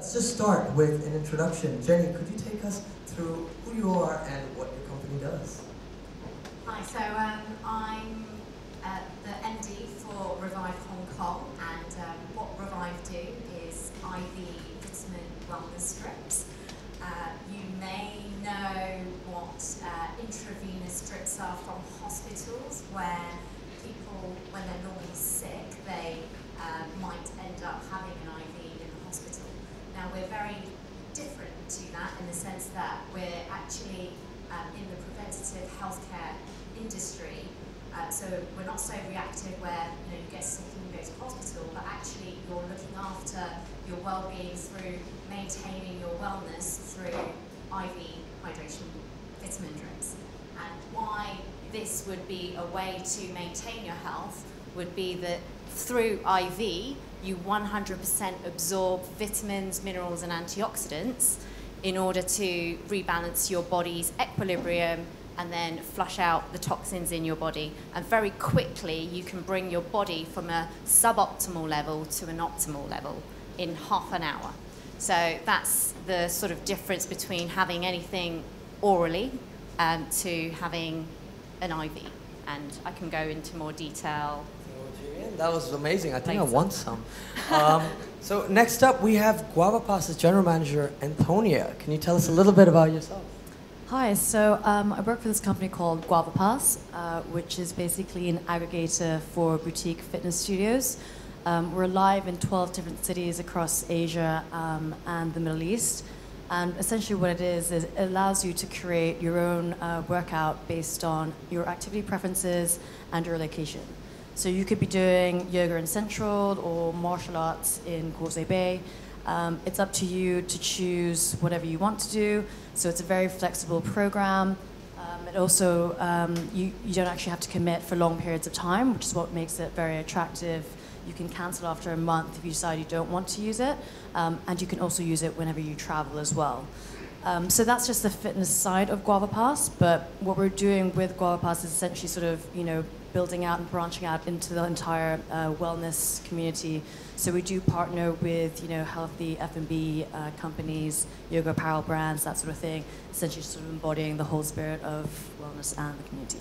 let's just start with an introduction. Jenny, could you take us through who you are and what your company does? Hi, so um, I'm uh, the MD for REVIV Hong Kong, and um, what REVIV do is IV vitamin wellness strips. Uh, you may know what uh, intravenous strips are from hospitals, where people, when they're normally sick, they uh, might end up having an IV. Now, we're very different to that in the sense that we're actually um, in the preventative healthcare industry. Uh, so we're not so reactive where you know you get sick and you go to hospital, but actually you're looking after your well-being through maintaining your wellness through IV hydration vitamin drips. And why this would be a way to maintain your health would be that through IV you 100% absorb vitamins, minerals, and antioxidants in order to rebalance your body's equilibrium and then flush out the toxins in your body. And very quickly, you can bring your body from a suboptimal level to an optimal level in half an hour. So that's the sort of difference between having anything orally um, to having an IV. And I can go into more detail. That was amazing. I think I want some. Um, so next up, we have GuavaPass's general manager, Antonia. Can you tell us a little bit about yourself? Hi, so um, I work for this company called GuavaPass, uh, which is basically an aggregator for boutique fitness studios. Um, we're live in 12 different cities across Asia um, and the Middle East. And essentially, what it is, is it allows you to create your own uh, workout based on your activity preferences and your location. So you could be doing yoga in Central or martial arts in Causeway Bay. Um, it's up to you to choose whatever you want to do. So it's a very flexible program. Um, it also, um, you, you don't actually have to commit for long periods of time, which is what makes it very attractive. You can cancel after a month if you decide you don't want to use it. Um, and you can also use it whenever you travel as well. Um, so that's just the fitness side of GuavaPass. But what we're doing with GuavaPass is essentially sort of, you know, building out and branching out into the entire uh, wellness community. So we do partner with, you know, healthy F&B uh, companies, yoga apparel brands, that sort of thing, essentially sort of embodying the whole spirit of wellness and the community.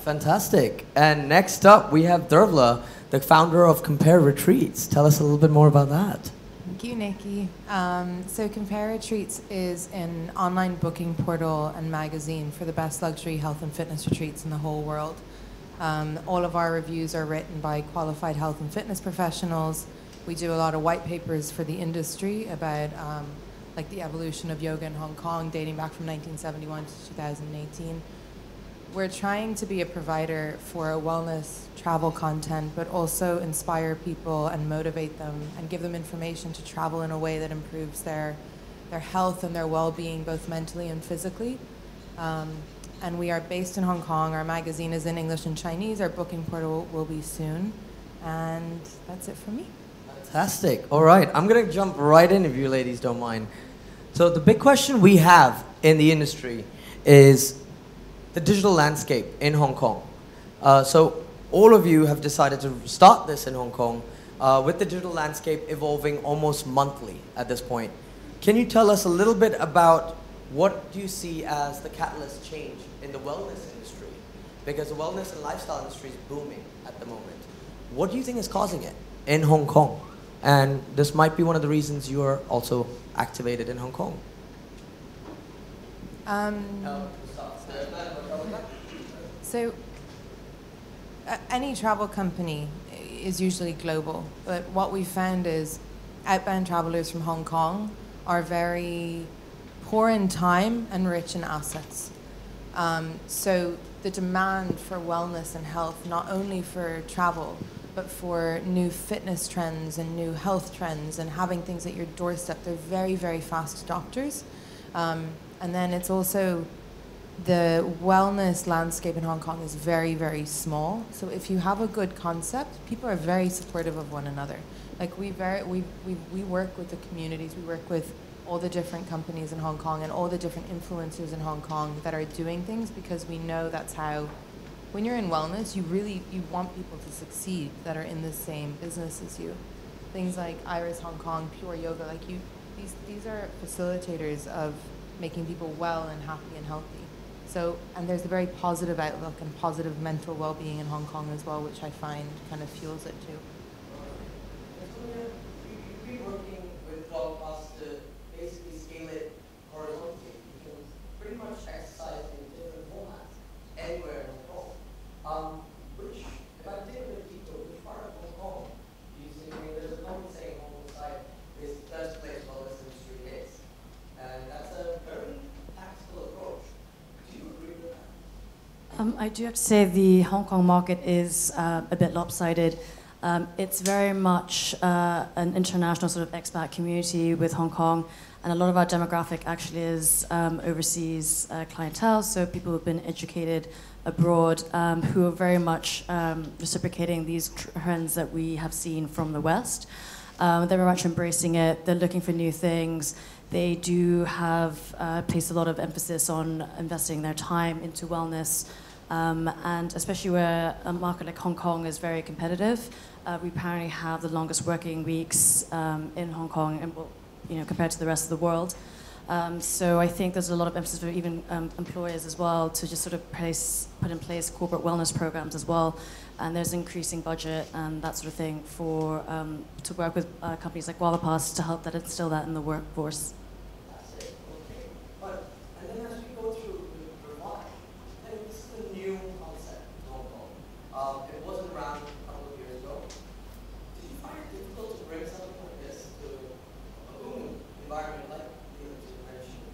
Fantastic. And next up, we have Dervla, the founder of Compare Retreats. Tell us a little bit more about that. Thank you, Nikki. Um, so Compare Retreats is an online booking portal and magazine for the best luxury health and fitness retreats in the whole world. Um, all of our reviews are written by qualified health and fitness professionals. We do a lot of white papers for the industry about um, like the evolution of yoga in Hong Kong dating back from 1971 to 2018 we're trying to be a provider for a wellness travel content, but also inspire people and motivate them and give them information to travel in a way that improves their, their health and their well-being, both mentally and physically. Um, and we are based in Hong Kong. Our magazine is in English and Chinese. Our booking portal will be soon. And that's it for me. Fantastic. All right, I'm going to jump right in if you ladies don't mind. So the big question we have in the industry is the digital landscape in Hong Kong. Uh, so all of you have decided to start this in Hong Kong uh, with the digital landscape evolving almost monthly at this point. Can you tell us a little bit about what do you see as the catalyst change in the wellness industry? Because the wellness and lifestyle industry is booming at the moment. What do you think is causing it in Hong Kong? And this might be one of the reasons you are also activated in Hong Kong. Um, so, uh, any travel company is usually global, but what we found is outbound travelers from Hong Kong are very poor in time and rich in assets. Um, so the demand for wellness and health, not only for travel, but for new fitness trends and new health trends and having things at your doorstep, they're very, very fast adopters. Um, and then it's also the wellness landscape in Hong Kong is very, very small. So if you have a good concept, people are very supportive of one another. Like we very we, we, we work with the communities, we work with all the different companies in Hong Kong and all the different influencers in Hong Kong that are doing things because we know that's how when you're in wellness, you really you want people to succeed that are in the same business as you. things like Iris Hong Kong, Pure Yoga, like you, these these are facilitators of making people well and happy and healthy. So, and there's a very positive outlook and positive mental well-being in Hong Kong as well, which I find kind of fuels it too. Um, which, if I take a people, which part of Hong Kong do you see? I mean, there's a common saying Hong Kong side is the best place for this industry is. And that's a very tactical approach. Do you agree with that? Um, I do have to say the Hong Kong market is uh, a bit lopsided. Um, it's very much uh, an international sort of expat community with Hong Kong, and a lot of our demographic actually is um, overseas uh, clientele, so people who've been educated abroad um, who are very much um, reciprocating these trends that we have seen from the West. Um, they're very much embracing it, they're looking for new things. They do have uh, placed a lot of emphasis on investing their time into wellness. Um, and especially where a market like Hong Kong is very competitive, uh, we apparently have the longest working weeks um, in Hong Kong, and you know, compared to the rest of the world. Um, so I think there's a lot of emphasis for even um, employers as well to just sort of place, put in place corporate wellness programs as well. And there's increasing budget and that sort of thing for um, to work with uh, companies like GuavaPass to help that instill that in the workforce. That's it, okay. But, and then as we go through the REVIV, I think this is a new concept in Hong Kong. Um, it wasn't around a couple of years ago. Did you find it difficult to bring something like this to a booming environment like the you mentioned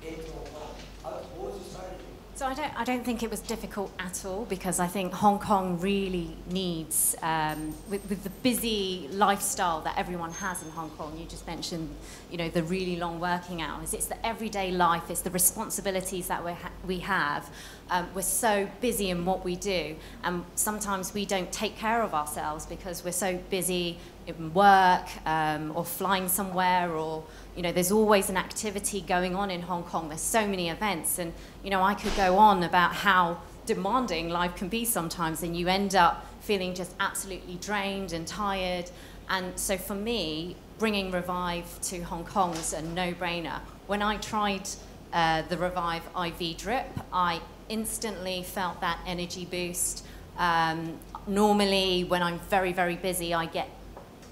into Hong Kong? How, what was your strategy? So I don't, I don't think it was difficult at all because I think Hong Kong really needs, um, with, with the busy lifestyle that everyone has in Hong Kong. You just mentioned, you know, the really long working hours. It's the everyday life. It's the responsibilities that we ha- we have. Um, we're so busy in what we do, and sometimes we don't take care of ourselves because we're so busy in work um, or flying somewhere or you know there's always an activity going on in hong kong. There's so many events. And you know i could go on about how demanding life can be sometimes. And you end up feeling just absolutely drained and tired. And so for me bringing REVIV to hong kong was a no-brainer. When i tried uh, the REVIV iv drip i instantly felt that energy boost. Um, normally when i'm very very busy i get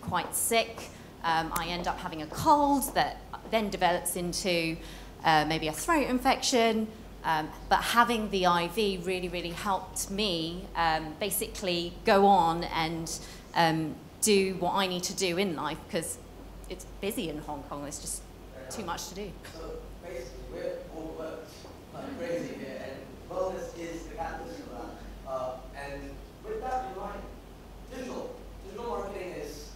quite sick. Um, I end up having a cold that then develops into uh, maybe a throat infection. Um, but having the IV really, really helped me um, basically go on and um, do what I need to do in life because it's busy in Hong Kong. There's just too much to do. So basically, we're overworked like crazy here, and wellness is the catalyst for that. Uh, and with that in mind, digital. Digital marketing is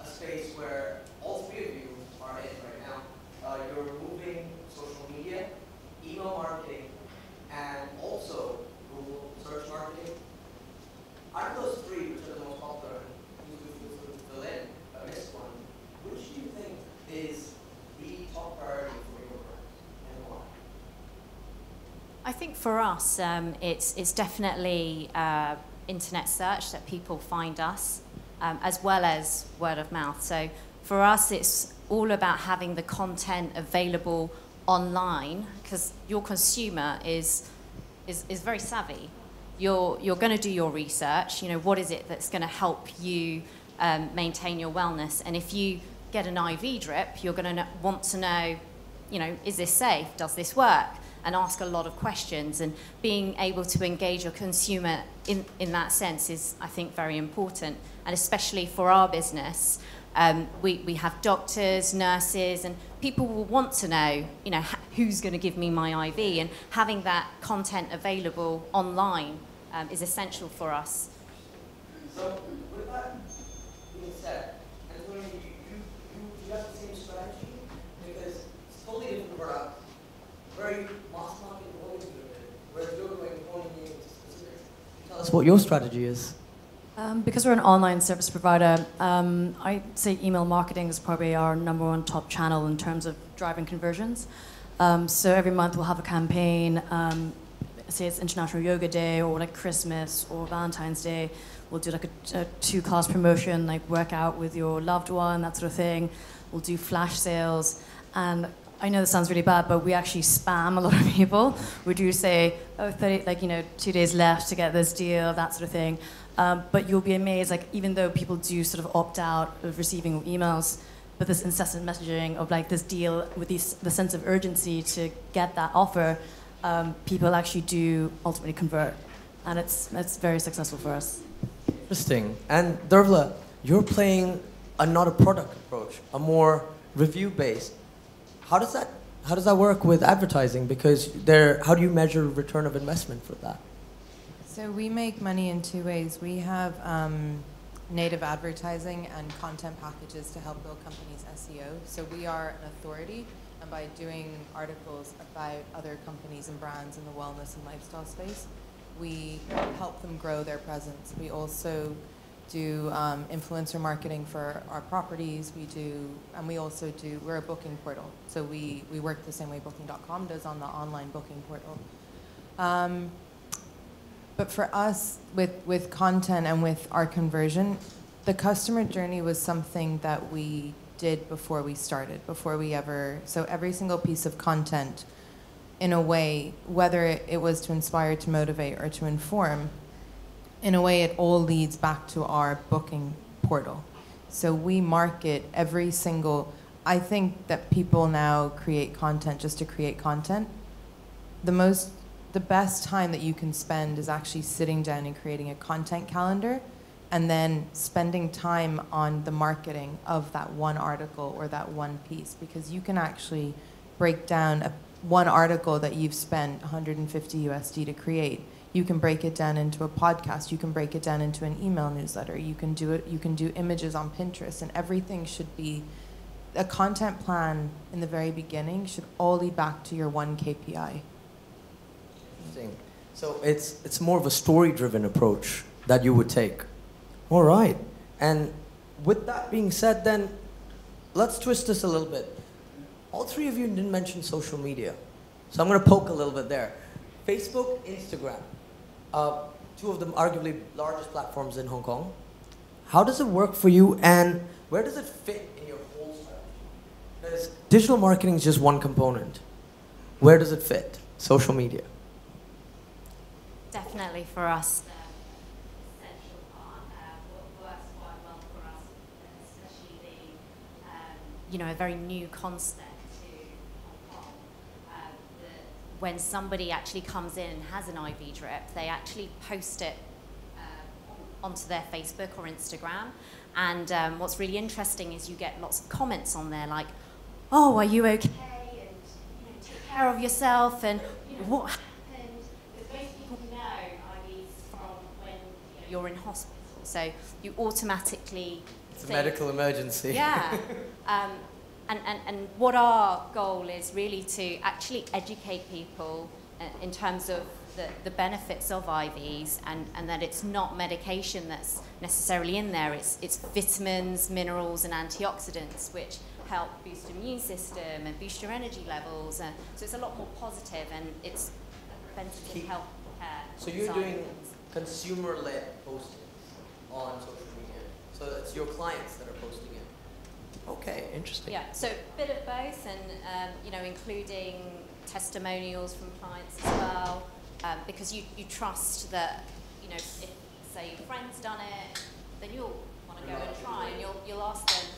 a space where all three of you are in right now. Uh, you're moving social media, email marketing, and also Google search marketing. Out of which do you think is the top priority for your? I think for us, um, it's, it's definitely uh, internet search that people find us, um, as well as word of mouth. So for us, it's all about having the content available online because your consumer is, is, is very savvy. You're, you're going to do your research. You know, what is it that's going to help you um, maintain your wellness? And if you get an IV drip, you're going to want to know you know, is this safe? Does this work? And ask a lot of questions. And being able to engage your consumer in, in that sense is, I think, very important. And especially for our business, um, we, we have doctors, nurses, and people will want to know, you know, who's going to give me my IV. And having that content available online um, is essential for us. So with that being said, Antonia, you, you, you, you have the same strategy because it's totally different product, very mass market volume driven, whereas you're going honing in into specifics. Tell us what your strategy is. Um, because we're an online service provider, um, I'd say email marketing is probably our number one top channel in terms of driving conversions. Um, so every month we'll have a campaign, um, say it's International Yoga Day or like Christmas or Valentine's Day. We'll do like a, a two-class promotion, like work out with your loved one, that sort of thing. We'll do flash sales, and I know this sounds really bad, but we actually spam a lot of people. We do say, oh, 30, like, you know, two days left to get this deal, that sort of thing. Um, but you'll be amazed, like, even though people do sort of opt out of receiving emails, but this incessant messaging of like this deal with these, the sense of urgency to get that offer, um, people actually do ultimately convert. And it's, it's very successful for us. Interesting. And Dervla, you're playing a not a product approach, a more review based. How does that how does that work with advertising? Because there, how do you measure return of investment for that? So we make money in two ways. We have um, native advertising and content packages to help build companies' SEO. So we are an authority, and by doing articles about other companies and brands in the wellness and lifestyle space, we help them grow their presence. We also do um, influencer marketing for our properties. We do, and we also do. We're a booking portal, so we we work the same way Booking.com does on the online booking portal. Um, but for us, with, with content and with our conversion, the customer journey was something that we did before we started, before we ever. So every single piece of content, in a way, whether it, was to inspire, to motivate, or to inform, in a way, it all leads back to our booking portal. So we market every single. I think that people now create content just to create content. The most the best time that you can spend is actually sitting down and creating a content calendar and then spending time on the marketing of that one article or that one piece because you can actually break down a, one article that you've spent 150 USD to create you can break it down into a podcast you can break it down into an email newsletter you can do it you can do images on Pinterest and everything should be a content plan in the very beginning should all lead back to your one KPI Interesting. So it's it's more of a story-driven approach that you would take. All right. And with that being said, then let's twist this a little bit. All three of you didn't mention social media, so I'm going to poke a little bit there. Facebook, Instagram, uh, two of them arguably largest platforms in Hong Kong. How does it work for you, and where does it fit in your whole strategy? Because digital marketing is just one component. Where does it fit? Social media. Definitely for us, the essential part uh, what works quite well for us, especially being, um, you know, a very new concept to Hong Kong. Uh, when somebody actually comes in and has an IV drip, they actually post it uh, onto their Facebook or Instagram. And um, what's really interesting is you get lots of comments on there like, "Oh, are you okay?" and you know, take care of yourself, and you know, what you're in hospital. So you automatically. It's a medical emergency. Yeah. um, and, and, and what our goal is really to actually educate people uh, in terms of the, the benefits of IVs and, and that it's not medication that's necessarily in there, it's, it's vitamins, minerals, and antioxidants which help boost your immune system and boost your energy levels. And so it's a lot more positive and it's preventative health care. So you're doing consumer-led postings on social. So it's your clients that are posting it. Okay, interesting. Yeah, so a bit of both, and um, you know, including testimonials from clients as well, um, because you, you trust that you know if say your friend's done it, then you'll want to go and try, and you'll you'll ask them,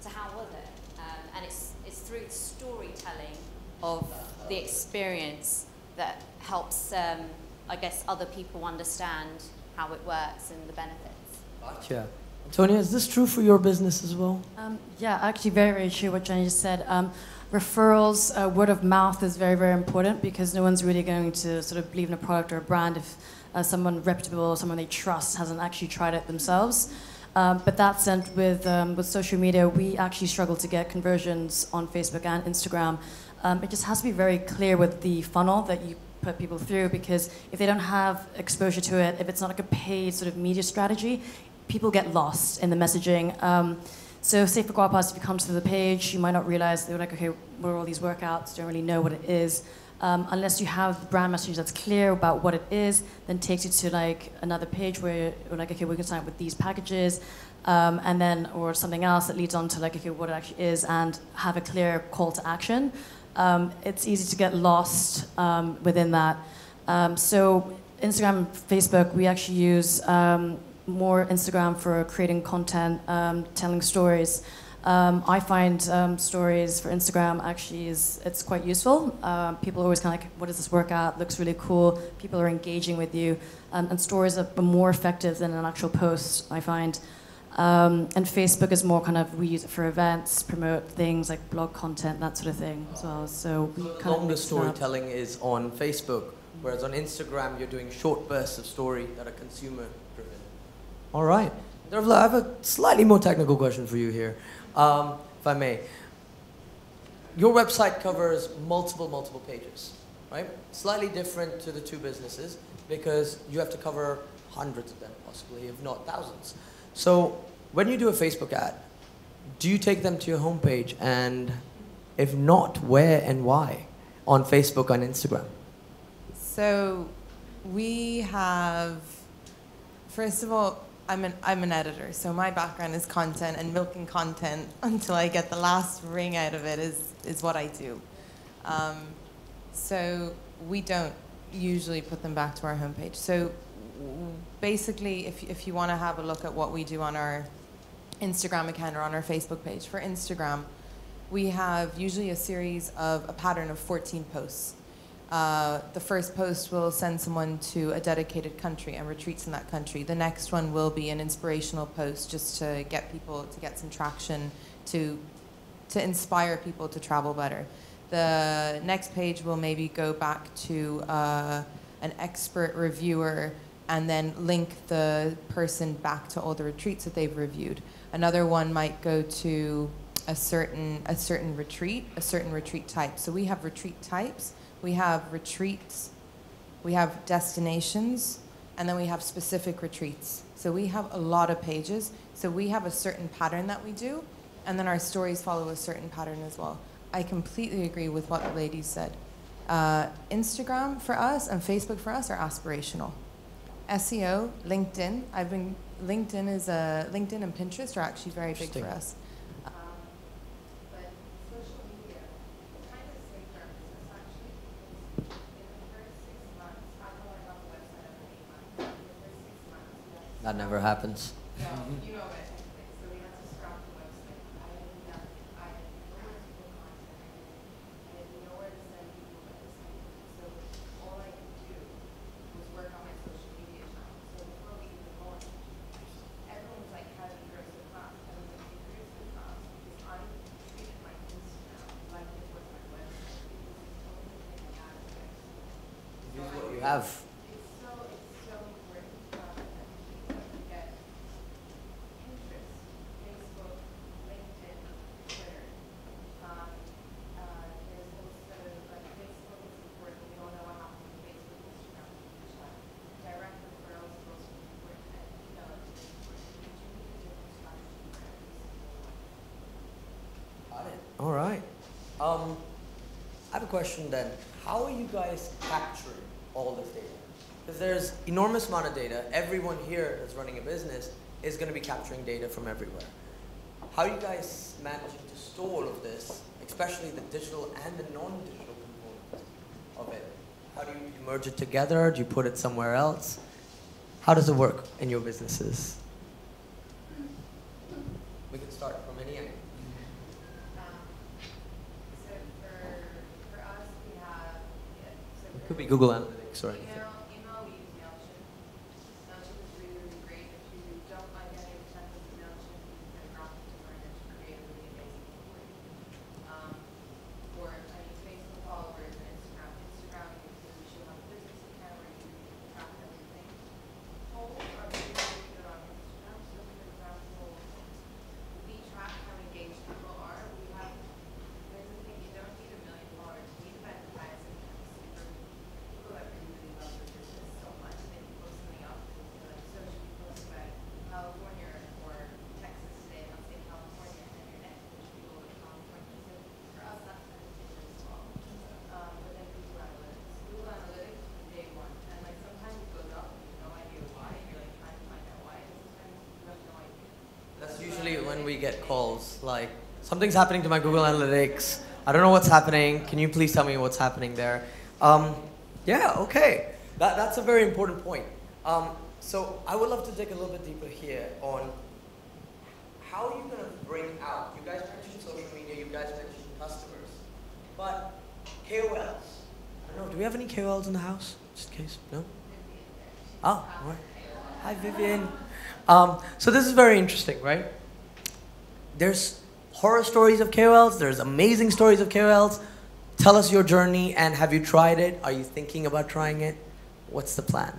so how was it? Um, and it's it's through the storytelling of the experience that helps. Um, I guess other people understand how it works and the benefits. Gotcha. Antonia, is this true for your business as well? Um, yeah, actually, very, very true what Jenny just said. Um, referrals, uh, word of mouth is very, very important because no one's really going to sort of believe in a product or a brand if uh, someone reputable or someone they trust hasn't actually tried it themselves. Um, but that said, with, um, with social media, we actually struggle to get conversions on Facebook and Instagram. Um, it just has to be very clear with the funnel that you put people through because if they don't have exposure to it, if it's not like a paid sort of media strategy, people get lost in the messaging. Um, so, say for GuavaPass, if you come to the page, you might not realize they're like, okay, what are all these workouts? Don't really know what it is. um, unless you have brand messaging that's clear about what it is, then takes you to like another page where you're like, okay, we can sign up with these packages, um, and then or something else that leads on to like, okay, what it actually is, and have a clear call to action. Um, it's easy to get lost um, within that. Um, so Instagram, Facebook, we actually use um, more Instagram for creating content, um, telling stories. Um, I find um, stories for Instagram actually is it's quite useful. Uh, people are always kind of like, "What does this workout? Looks really cool." People are engaging with you, um, and stories are more effective than an actual post. I find. Um, and Facebook is more kind of we use it for events, promote things like blog content, that sort of thing as well. So we kind Longer of mix up. storytelling is on Facebook, whereas on Instagram you're doing short bursts of story that are consumer. All right. Dervla, I have a slightly more technical question for you here, um, if I may. Your website covers multiple, multiple pages, right? Slightly different to the two businesses because you have to cover hundreds of them, possibly, if not thousands. So when you do a Facebook ad, do you take them to your homepage? And if not, where and why on Facebook and Instagram? So we have, first of all, I'm an, I'm an editor, so my background is content and milking content until I get the last ring out of it is, is what I do. Um, so we don't usually put them back to our homepage. So basically, if, if you want to have a look at what we do on our Instagram account or on our Facebook page, for Instagram, we have usually a series of a pattern of 14 posts. Uh, the first post will send someone to a dedicated country and retreats in that country. The next one will be an inspirational post just to get people to get some traction to to inspire people to travel better. The next page will maybe go back to uh, an expert reviewer and then link the person back to all the retreats that they've reviewed. Another one might go to a certain a certain retreat, a certain retreat type. So we have retreat types, we have retreats, we have destinations, and then we have specific retreats. So we have a lot of pages. So we have a certain pattern that we do, and then our stories follow a certain pattern as well. I completely agree with what the ladies said. Uh, Instagram for us and Facebook for us are aspirational. SEO, LinkedIn. I've been LinkedIn is a LinkedIn and Pinterest are actually very big for us. Um, but social media, kind of same for our business actually. In the first six months, I know I got the website after eight months. In the first six months, we had to That never happens. no, you know it. So we had to scrap the website. I didn't have, I didn't know where to put content. I didn't know where to send people, where to send people. So all I could do was work on my social media channel. So before we even launched, everyone was like, how do you grow so fast? I was like, you grow so fast because I treated my Instagram like it was my website because it's the only thing I had to Use what you have. it's so it's so important um, that we get Pinterest, Facebook, LinkedIn, Twitter. Um, uh, there's also like Facebook is important. We all know what happens with Facebook, Instagram, Snapchat. Direct referrals is also important, and email is really important. We do need a different strategy for every single one. Got it. All right. Um, I have a question then. How are you guys capturing all this data? Because there's enormous amount of data. Everyone here that's running a business is going to be capturing data from everywhere. How are you guys managing to store all of this, especially the digital and the non-digital component of it? How do you merge it together? Do you put it somewhere else? How does it work in your businesses? We can start from any angle. Um, so for for us, we have yeah, so It for could be Google Analytics or anything. Email, email, we use MailChimp. MailChimp is really, really great. If you don't like any of the templates in MailChimp, you can get a graphic designer to create a really amazing thing for you. Um, for any Facebook followers and Instagram, Instagram, you can you should have a business account where you can track everything. Polls are really, really good on Instagram. So for example, we track how engaged people are. We have, there's a thing, you don't need a million followers. You need about a thousand super people that really, really love your when we get calls like something's happening to my Google Analytics. I don't know what's happening. Can you please tell me what's happening there? Um, yeah, okay. That, that's a very important point. Um, so I would love to dig a little bit deeper here on how are you going to bring out, you guys mentioned social media, you guys mentioned customers, but KOLs. I don't know, do we have any KOLs in the house? Just in case, no? Oh, all right. Hi, Vivian. Um, so this is very interesting, right? There's horror stories of KOLs, there's amazing stories of KOLs. Tell us your journey and have you tried it? Are you thinking about trying it? What's the plan?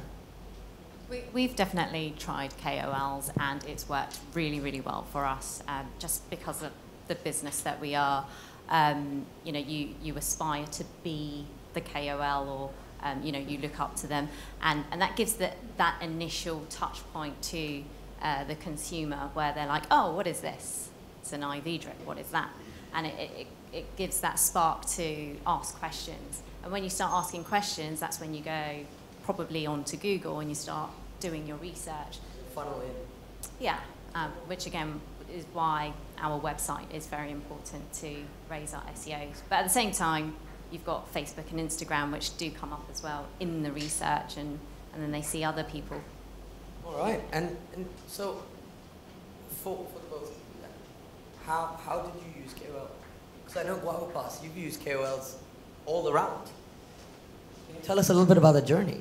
We, we've definitely tried KOLs and it's worked really, really well for us um, just because of the business that we are. Um, you know, you, you aspire to be the KOL or um, you know, you look up to them, and, and that gives the, that initial touch point to uh, the consumer where they're like, oh, what is this? An IV drip, what is that? And it, it, it gives that spark to ask questions. And when you start asking questions, that's when you go probably onto Google and you start doing your research. Funnel in. Yeah, um, which again is why our website is very important to raise our SEOs. But at the same time, you've got Facebook and Instagram, which do come up as well in the research, and, and then they see other people. All right, and, and so for, for the both how, how did you use KOL? Because I know GuavaPass, you've used KOLs all around. Can you tell us a little bit about the journey?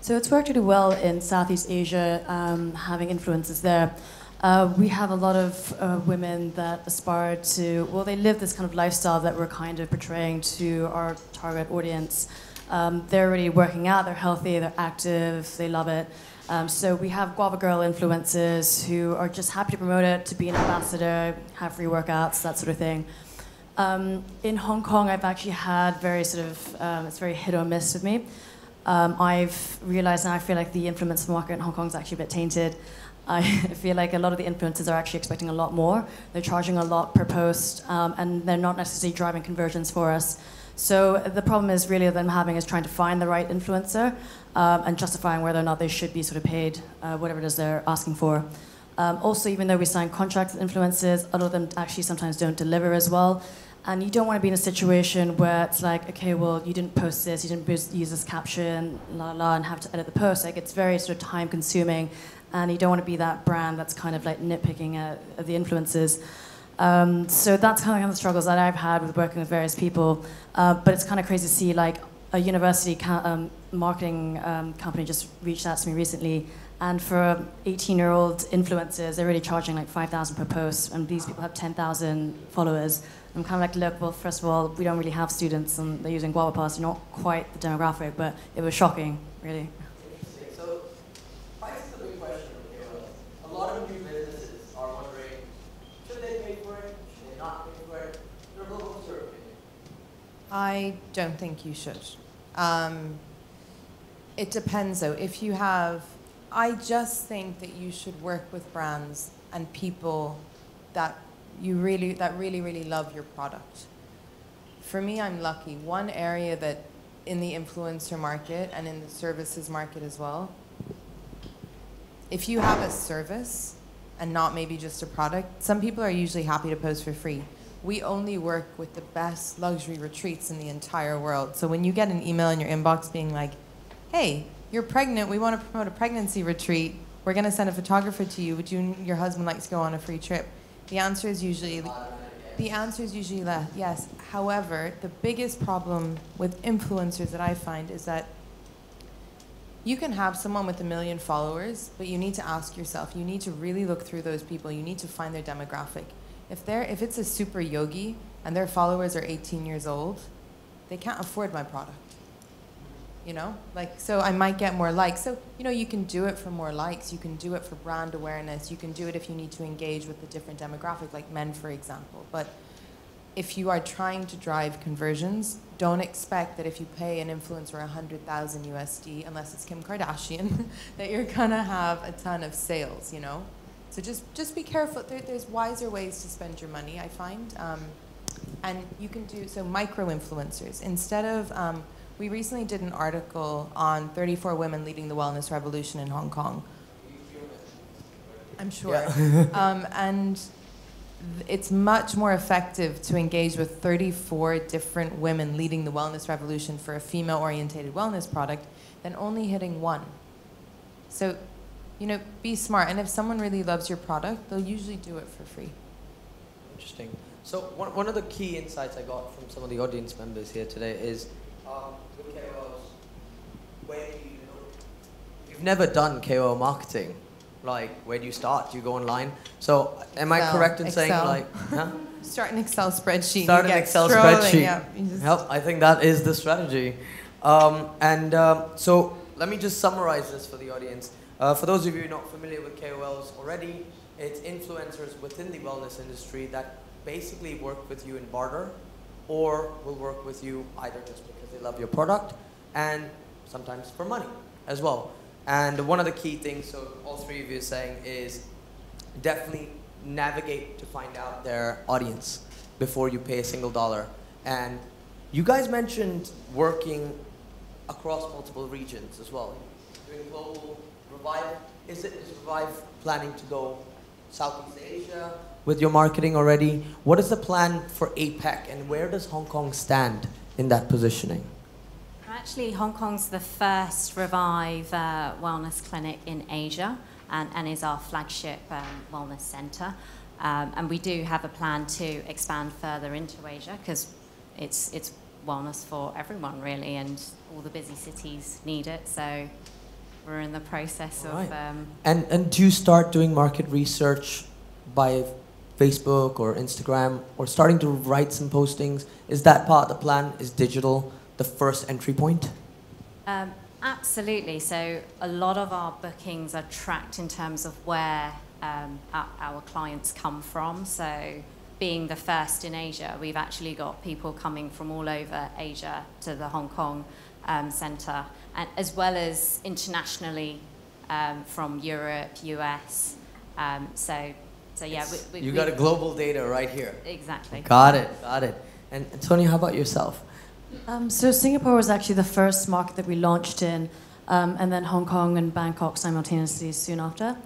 So it's worked really well in Southeast Asia, um, having influences there. Uh, we have a lot of uh, women that aspire to, well, they live this kind of lifestyle that we're kind of portraying to our target audience. Um, they're already working out, they're healthy, they're active, they love it. Um, so we have Guava Girl influencers who are just happy to promote it, to be an ambassador, have free workouts, that sort of thing. Um, in Hong Kong, I've actually had very sort of, um, it's very hit or miss with me. Um, I've realized now I feel like the influencer market in Hong Kong is actually a bit tainted. I feel like a lot of the influencers are actually expecting a lot more. They're charging a lot per post, um, and they're not necessarily driving conversions for us. So the problem is really them having is trying to find the right influencer um, and justifying whether or not they should be sort of paid uh, whatever it is they're asking for. Um, also, even though we sign contracts with influencers, a lot of them actually sometimes don't deliver as well. And you don't want to be in a situation where it's like, okay, well, you didn't post this, you didn't use this caption, la la, and have to edit the post. Like, it's very sort of time consuming and you don't want to be that brand that's kind of like nitpicking at, at the influencers. Um, so that's kind of the struggles that I've had with working with various people. Uh, but it's kind of crazy to see like a university um, marketing um, company just reached out to me recently, and for 18-year-old influencers, they're really charging like 5,000 per post, and these people have 10,000 followers. I'm kind of like, look, well, first of all, we don't really have students, and they're using GuavaPass. You're not quite the demographic, but it was shocking, really. I don't think you should. Um, it depends though. If you have, I just think that you should work with brands and people that you really, that really, really love your product. For me, I'm lucky. One area that in the influencer market and in the services market as well, if you have a service and not maybe just a product, some people are usually happy to post for free we only work with the best luxury retreats in the entire world. So when you get an email in your inbox being like, hey, you're pregnant, we want to promote a pregnancy retreat, we're going to send a photographer to you, would you and your husband like to go on a free trip? The answer is usually the answer is usually yes. However, the biggest problem with influencers that I find is that you can have someone with a million followers, but you need to ask yourself, you need to really look through those people, you need to find their demographic if they're if it's a super yogi and their followers are 18 years old, they can't afford my product. You know, like so I might get more likes. So you know, you can do it for more likes. You can do it for brand awareness. You can do it if you need to engage with a different demographic, like men, for example. But if you are trying to drive conversions, don't expect that if you pay an influencer 100,000 USD, unless it's Kim Kardashian, that you're gonna have a ton of sales, you know? So just, just be careful. There, there's wiser ways to spend your money, I find. Um, and you can do, so micro influencers. Instead of, um, we recently did an article on 34 women leading the wellness revolution in Hong Kong. I'm sure. Yeah. um, and it's much more effective to engage with 34 different women leading the wellness revolution for a female orientated wellness product than only hitting one. So, you know, be smart. And if someone really loves your product, they'll usually do it for free. Interesting. So one, one of the key insights I got from some of the audience members here today is um, with KOLs, where do you, you've never done KOL marketing. Like, where do you start? Do you go online? So am I correct in saying like, huh? Start an Excel spreadsheet. Start an Excel spreadsheet. Yeah, just- Yep, I think that is the strategy. Um, and um, so let me just summarize this for the audience. Uh, for those of you not familiar with KOLs already, it's influencers within the wellness industry that basically work with you in barter or will work with you either just because they love your product and sometimes for money as well. And one of the key things, so all three of you are saying, is definitely navigate to find out their audience before you pay a single dollar. And you guys mentioned working across multiple regions as well. Doing global REVIV, is it is REVIV planning to go Southeast Asia with your marketing already? What is the plan for APAC and where does Hong Kong stand in that positioning? Actually, Hong Kong's the first REVIV uh, wellness clinic in Asia and, and is our flagship um, wellness centre. Um, and we do have a plan to expand further into Asia because it's, it's wellness for everyone, really, and all the busy cities need it. So we're in the process of. Um, And and do you start doing market research by Facebook or Instagram or starting to write some postings? Is that part of the plan? Is digital the first entry point? Um, absolutely. So a lot of our bookings are tracked in terms of where um, our, our clients come from. So being the first in Asia, we've actually got people coming from all over Asia to the Hong Kong um, centre, and as well as internationally um, from Europe, US. Um, so, so yeah, we, we, you we- got a global data right here. exactly. Got it, got it. And and Tony, how about yourself? Um, so Singapore was actually the first market that we launched in, um, and then Hong Kong and Bangkok simultaneously soon after.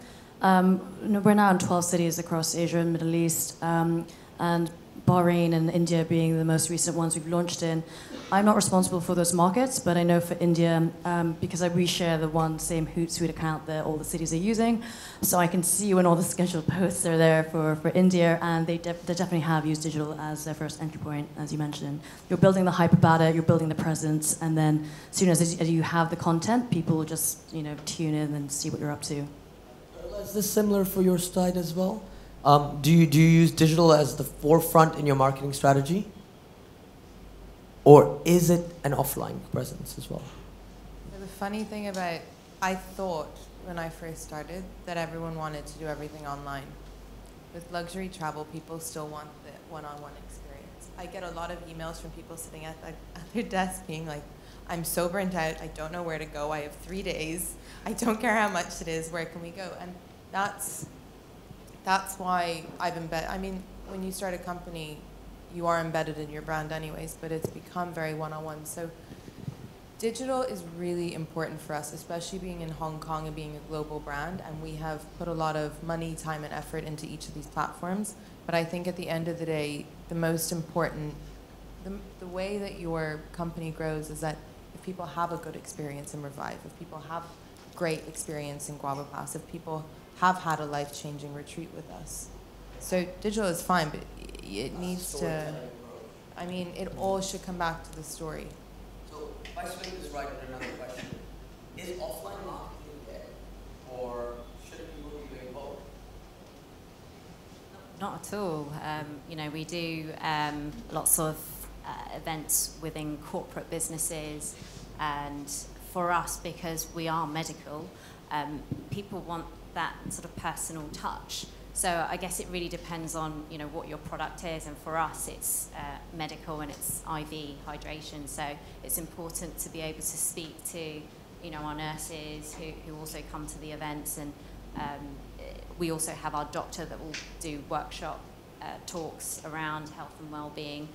Um, we're now in 12 cities across Asia and Middle East, um, and Bahrain and India being the most recent ones we've launched in. I'm not responsible for those markets, but I know for India, um, because I, we share the one same Hootsuite account that all the cities are using, so I can see when all the scheduled posts are there for, for India, and they, def- they definitely have used digital as their first entry point, as you mentioned. You're building the hype about it, you're building the presence, and then as soon as, you have the content, people just you know tune in and see what you're up to. Is this similar for your side as well? Um, do you do you use digital as the forefront in your marketing strategy, or is it an offline presence as well? The funny thing about, I thought when I first started that everyone wanted to do everything online. With luxury travel, people still want the one-on-one experience. I get a lot of emails from people sitting at, the, at their desk being like, I'm so burnt out, I don't know where to go, I have three days, I don't care how much it is, where can we go? And that's, that's why I've embedded, I mean, when you start a company, you are embedded in your brand anyways, but it's become very one-on-one. So digital is really important for us, especially being in Hong Kong and being a global brand. And we have put a lot of money, time, and effort into each of these platforms. But I think at the end of the day, the most important, the, the way that your company grows is that if people have a good experience in REVIV, if people have great experience in GuavaPass, if people have had a life-changing retreat with us. So digital is fine, but it needs to, I mean, it all should come back to the story. So if I swing this right in another question, is offline marketing dead, or should people be doing both? Not at all. Um, you know, we do um, lots of uh, events within corporate businesses, and for us, because we are medical, um, people want that sort of personal touch. So I guess it really depends on you know what your product is, and for us, it's uh, medical and it's IV hydration. So it's important to be able to speak to you know our nurses who, who also come to the events and um, we also have our doctor that will do workshop uh, talks around health and well-being.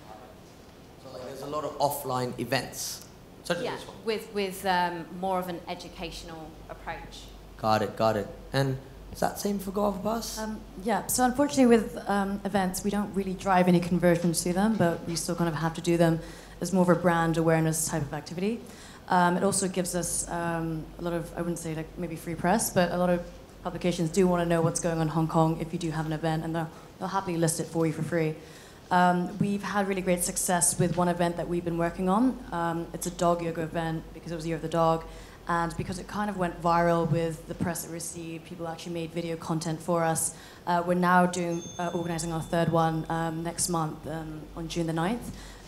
So like, there's a lot of offline events, such as Yeah, this one. with with um, more of an educational approach. Got it, got it. And Is that same for Guava Pass? Um, yeah, so unfortunately with um, events, we don't really drive any conversions to them, but we still kind of have to do them as more of a brand awareness type of activity. Um, it also gives us um, a lot of, I wouldn't say like maybe free press, but a lot of publications do want to know what's going on in Hong Kong if you do have an event, and they'll, they'll happily list it for you for free. Um, we've had really great success with one event that we've been working on. Um, it's a dog yoga event because it was the year of the dog. And because it kind of went viral with the press it received, people actually made video content for us. Uh, we're now doing, uh, organizing our third one um, next month um, on June the 9th.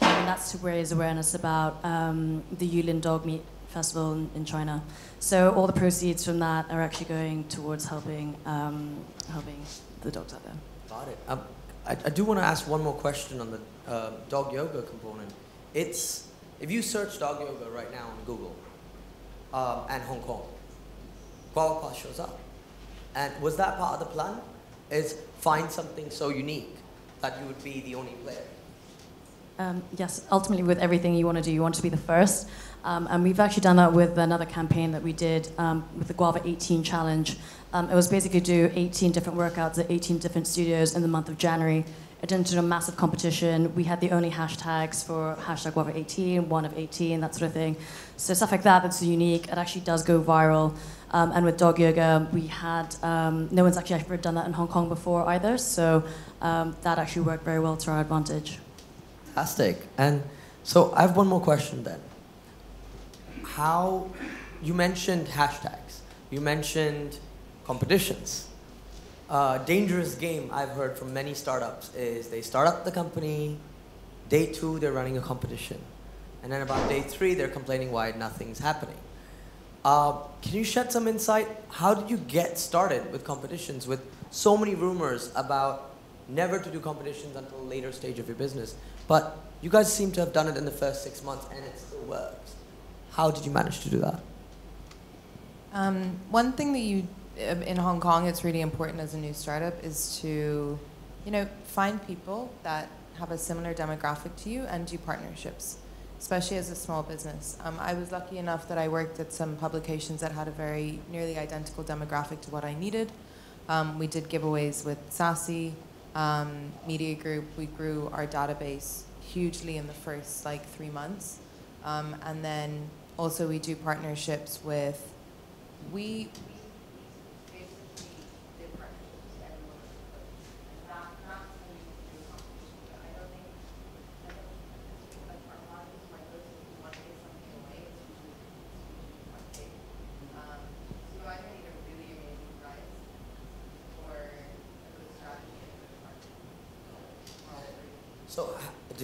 And that's to raise awareness about um, the Yulin Dog Meat Festival in, in, China. So all the proceeds from that are actually going towards helping, um, helping the dogs out there. Got it. Um, I, I, do want to ask one more question on the uh, dog yoga component. It's, if you search dog yoga right now on Google, um, and Hong Kong. GuavaPass shows up. And was that part of the plan? Is find something so unique that you would be the only player? Um, yes, ultimately with everything you want to do, you want to be the first. Um, and we've actually done that with another campaign that we did um, with the Guava 18 Challenge. Um, it was basically do 18 different workouts at 18 different studios in the month of January. It entered a massive competition. We had the only hashtags for hashtag Guava 18, one of 18, that sort of thing. So stuff like that that's unique. It actually does go viral. Um, and with dog yoga, we had um, no one's actually ever done that in Hong Kong before either. So um, that actually worked very well to our advantage. Fantastic. And so I have one more question then. How you mentioned hashtags. You mentioned competitions. Uh, dangerous game I've heard from many startups is they start up the company, day two they're running a competition, and then about day three they're complaining why nothing's happening. Uh, can you shed some insight? How did you get started with competitions with so many rumors about never to do competitions until a later stage of your business? But you guys seem to have done it in the first six months and it still works. How did you manage to do that? Um, one thing that you in Hong Kong, it's really important as a new startup is to, you know, find people that have a similar demographic to you and do partnerships, especially as a small business. Um, I was lucky enough that I worked at some publications that had a very nearly identical demographic to what I needed. Um, we did giveaways with Sassy um, Media Group. We grew our database hugely in the first like three months, um, and then also we do partnerships with we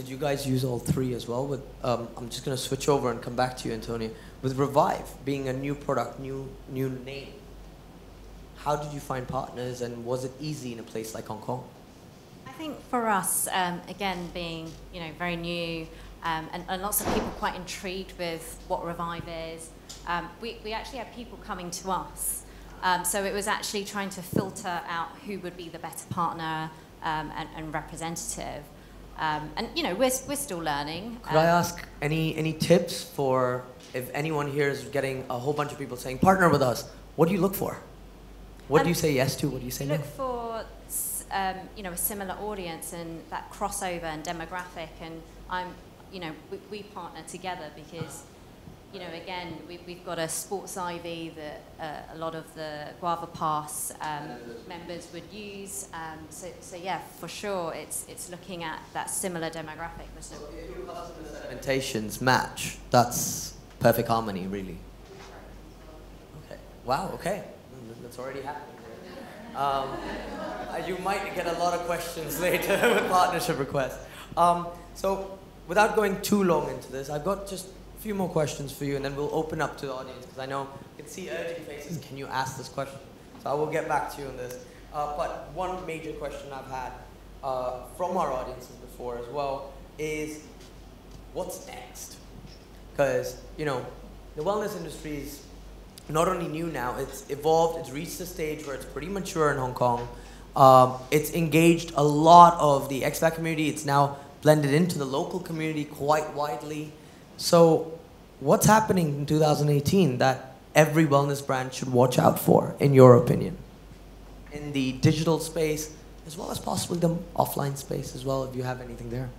did you guys use all three as well? With um, I'm just going to switch over and come back to you, Antonia. With REVIV being a new product, new new name, how did you find partners, and was it easy in a place like Hong Kong? I think for us, um, again, being you know very new, um, and, and, lots of people quite intrigued with what REVIV is, um, we we actually had people coming to us. Um, so it was actually trying to filter out who would be the better partner um, and, and representative. Um, and you know, we're, we're still learning. Could um, I ask any any tips for if anyone here is getting a whole bunch of people saying partner with us? What do you look for? What um, do you say yes to? What do you say no? Look for um, you know a similar audience and that crossover and demographic. And I'm you know we, we partner together because you know, again, we, we've got a sports IV that uh, a lot of the GuavaPass um, members would use. Um, so, so yeah, for sure, it's it's looking at that similar demographic. So segmentations match, that's perfect harmony, really. Okay. Wow. Okay. That's already happening. Um, you might get a lot of questions later with partnership requests. Um, so, without going too long into this, I've got just few more questions for you, and then we'll open up to the audience because I know I can see urgent faces. Can you ask this question? So I will get back to you on this. Uh, but one major question I've had uh, from our audiences before as well is what's next? Because, you know, the wellness industry is not only new now, it's evolved, it's reached a stage where it's pretty mature in Hong Kong. Um, it's engaged a lot of the expat community. It's now blended into the local community quite widely. So, what's happening in 2018 that every wellness brand should watch out for, in your opinion? in the digital space, as well as possibly the offline space as well, if you have anything there.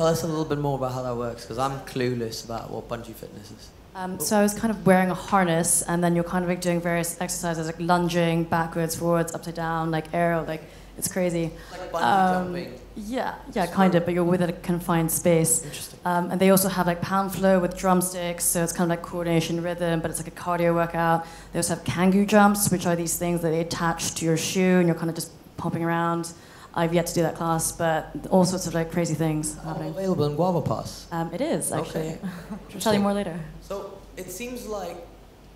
Tell us a little bit more about how that works, because I'm clueless about what bungee fitness is. Um, so I was kind of wearing a harness, and then you're kind of like doing various exercises, like lunging, backwards, forwards, upside down, like aerial, like it's crazy. Like bungee Um, jumping. Yeah, yeah, kind of, but you're within a confined space. Interesting. Um, and they also have like pound flow with drumsticks, so it's kind of like coordination rhythm, but it's like a cardio workout. They also have kangoo jumps, which are these things that they attach to your shoe, and you're kind of just pumping around. I've yet to do that class, but all sorts of like crazy things All happening. available in GuavaPass. Um, it is actually. Okay. I'll tell you more later. So it seems like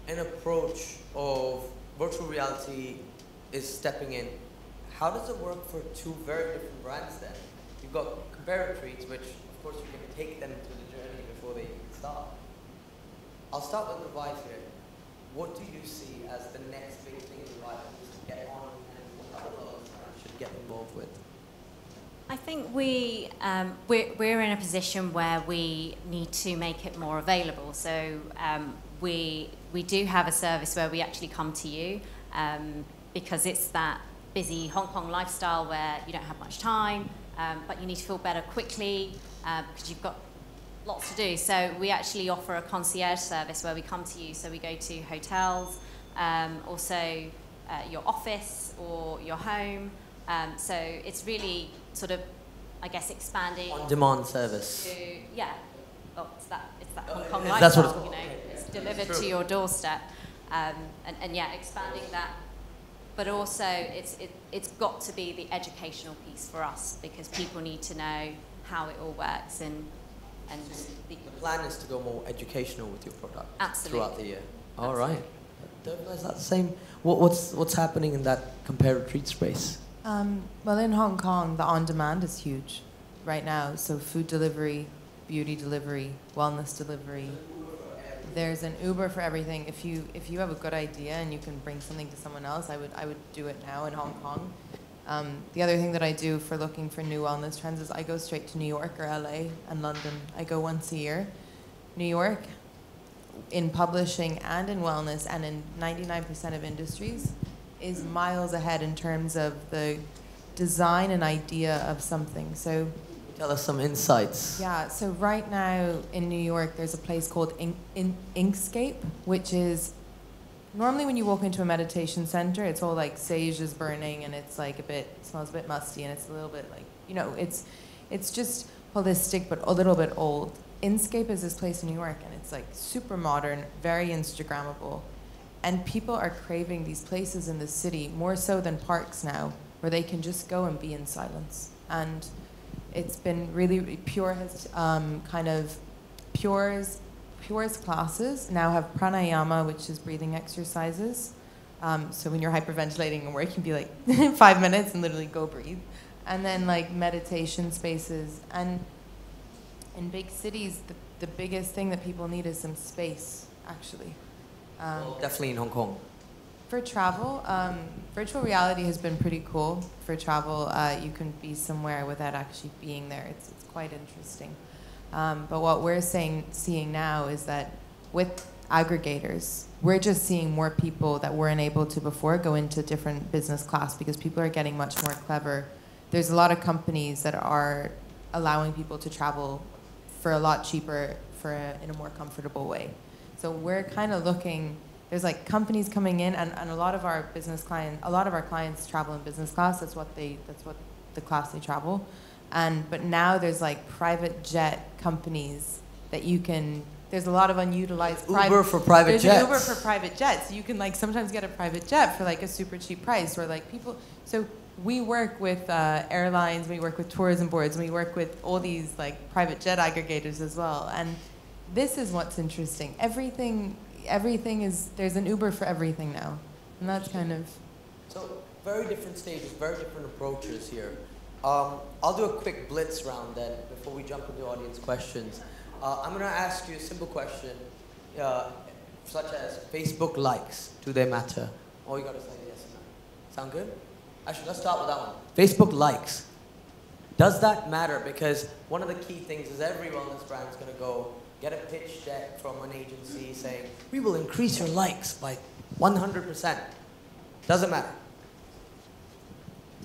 an approach of virtual reality is stepping in. How does it work for two very different brands then? You've got comparator which of course you can take them to the journey before they even start. I'll start with the REVIV here. What do you see as the next big thing REVIV needs to get on and what other brands should get involved with? I think we um, we're, we're in a position where we need to make it more available. So um, we we do have a service where we actually come to you um, because it's that busy Hong Kong lifestyle where you don't have much time, um, but you need to feel better quickly uh, because you've got lots to do. So we actually offer a concierge service where we come to you. So we go to hotels, um, also uh, your office or your home. Um, so it's really sort of, I guess, expanding On-demand service. to yeah. Oh, it's that it's that Hong Kong yeah, lifestyle. that's what it's you called. know, Okay, it's delivered True. to your doorstep, um, and, and yeah, expanding that. But also, it's it, it's got to be the educational piece for us because people need to know how it all works and and the, The plan is to go more educational with your product Absolutely. throughout the year. All right. Is that the same? What, what's what's happening in that compare retreat space? Um, well, in Hong Kong, the on demand is huge right now. So, food delivery, beauty delivery, wellness delivery. There's an Uber for everything. If you if you have a good idea and you can bring something to someone else, I would I would do it now in Hong Kong. Um, the other thing that I do for looking for new wellness trends is I go straight to New York or LA and London. I go once a year. New York, in publishing and in wellness and in 99% of industries, is miles ahead in terms of the design and idea of something. So, Tell us some insights. yeah, so right now in New York, there's a place called In- In- Inscape, which is normally when you walk into a meditation center, it's all like sage is burning and it's like a bit, smells a bit musty and it's a little bit like, you know, it's, it's just holistic but a little bit old. Inscape is this place in New York and it's like super modern, very Instagrammable. And people are craving these places in the city more so than parks now, where they can just go and be in silence. And it's been really pure has um, kind of pure's pure's classes now have pranayama, which is breathing exercises. Um, so when you're hyperventilating and work, you can be like five minutes and literally go breathe. And then like meditation spaces. And in big cities, the, the biggest thing that people need is some space, actually. Um, definitely in Hong Kong. for travel, um, virtual reality has been pretty cool. For travel, uh, you can be somewhere without actually being there. It's, it's quite interesting. Um, but what we're saying, seeing now is that with aggregators, we're just seeing more people that weren't able to before go into different business class because people are getting much more clever. There's a lot of companies that are allowing people to travel for a lot cheaper for a, in a more comfortable way. So we're kind of looking. There's like companies coming in, and, and a lot of our business clients, a lot of our clients travel in business class. That's what they. That's what the class they travel. And but now there's like private jet companies that you can. There's a lot of unutilized Uber private. for private there's jets. Uber for private jets. You can like sometimes get a private jet for like a super cheap price, or like people. So we work with uh, airlines, we work with tourism boards, we work with all these like private jet aggregators as well. And this is what's interesting. Everything, everything is there's an Uber for everything now, and that's kind of So very different stages, very different approaches here. Um, I'll do a quick blitz round then before we jump into audience questions. Uh, I'm going to ask you a simple question, uh, such as Facebook likes. Do they matter? All you got to say yes or no. Sound good? Actually, let's start with that one. Facebook likes. Does that matter? Because one of the key things is every wellness brand is going to go get a pitch deck from an agency saying, we will increase your likes by 100%. Doesn't matter.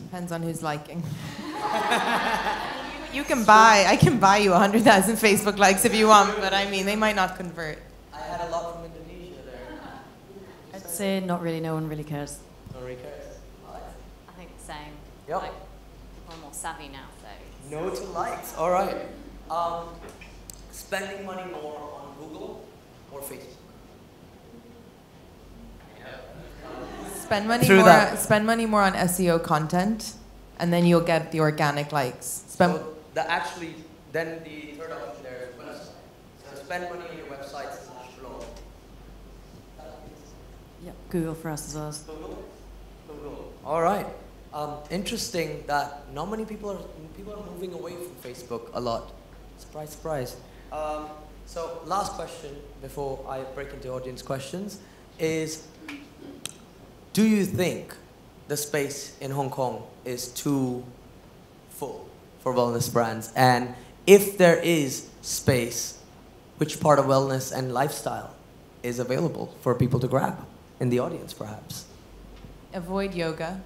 depends on who's liking. you can buy, I can buy you hundred thousand Facebook likes if you want, but I mean they might not convert. I had a lot from Indonesia there. I'd say not really. No one really cares. No really cares. I think the same. Yep. Like, people are more savvy now, so. No to likes. All right. Um, spending money more on Google or Facebook? Spend money Through more. that. Spend money more on SEO content, and then you'll get the organic likes. Spend. So the actually, then the third option there is website. So spend money on your website slash blog. Yeah, Google for us as well. Google. Google. All right. Um, interesting that not many people are people are moving away from Facebook a lot. Surprise, surprise. Um, so last question before I break into audience questions is: Do you think the space in Hong Kong is too full for wellness brands? And if there is space, which part of wellness and lifestyle is available for people to grab in the audience, perhaps? avoid yoga.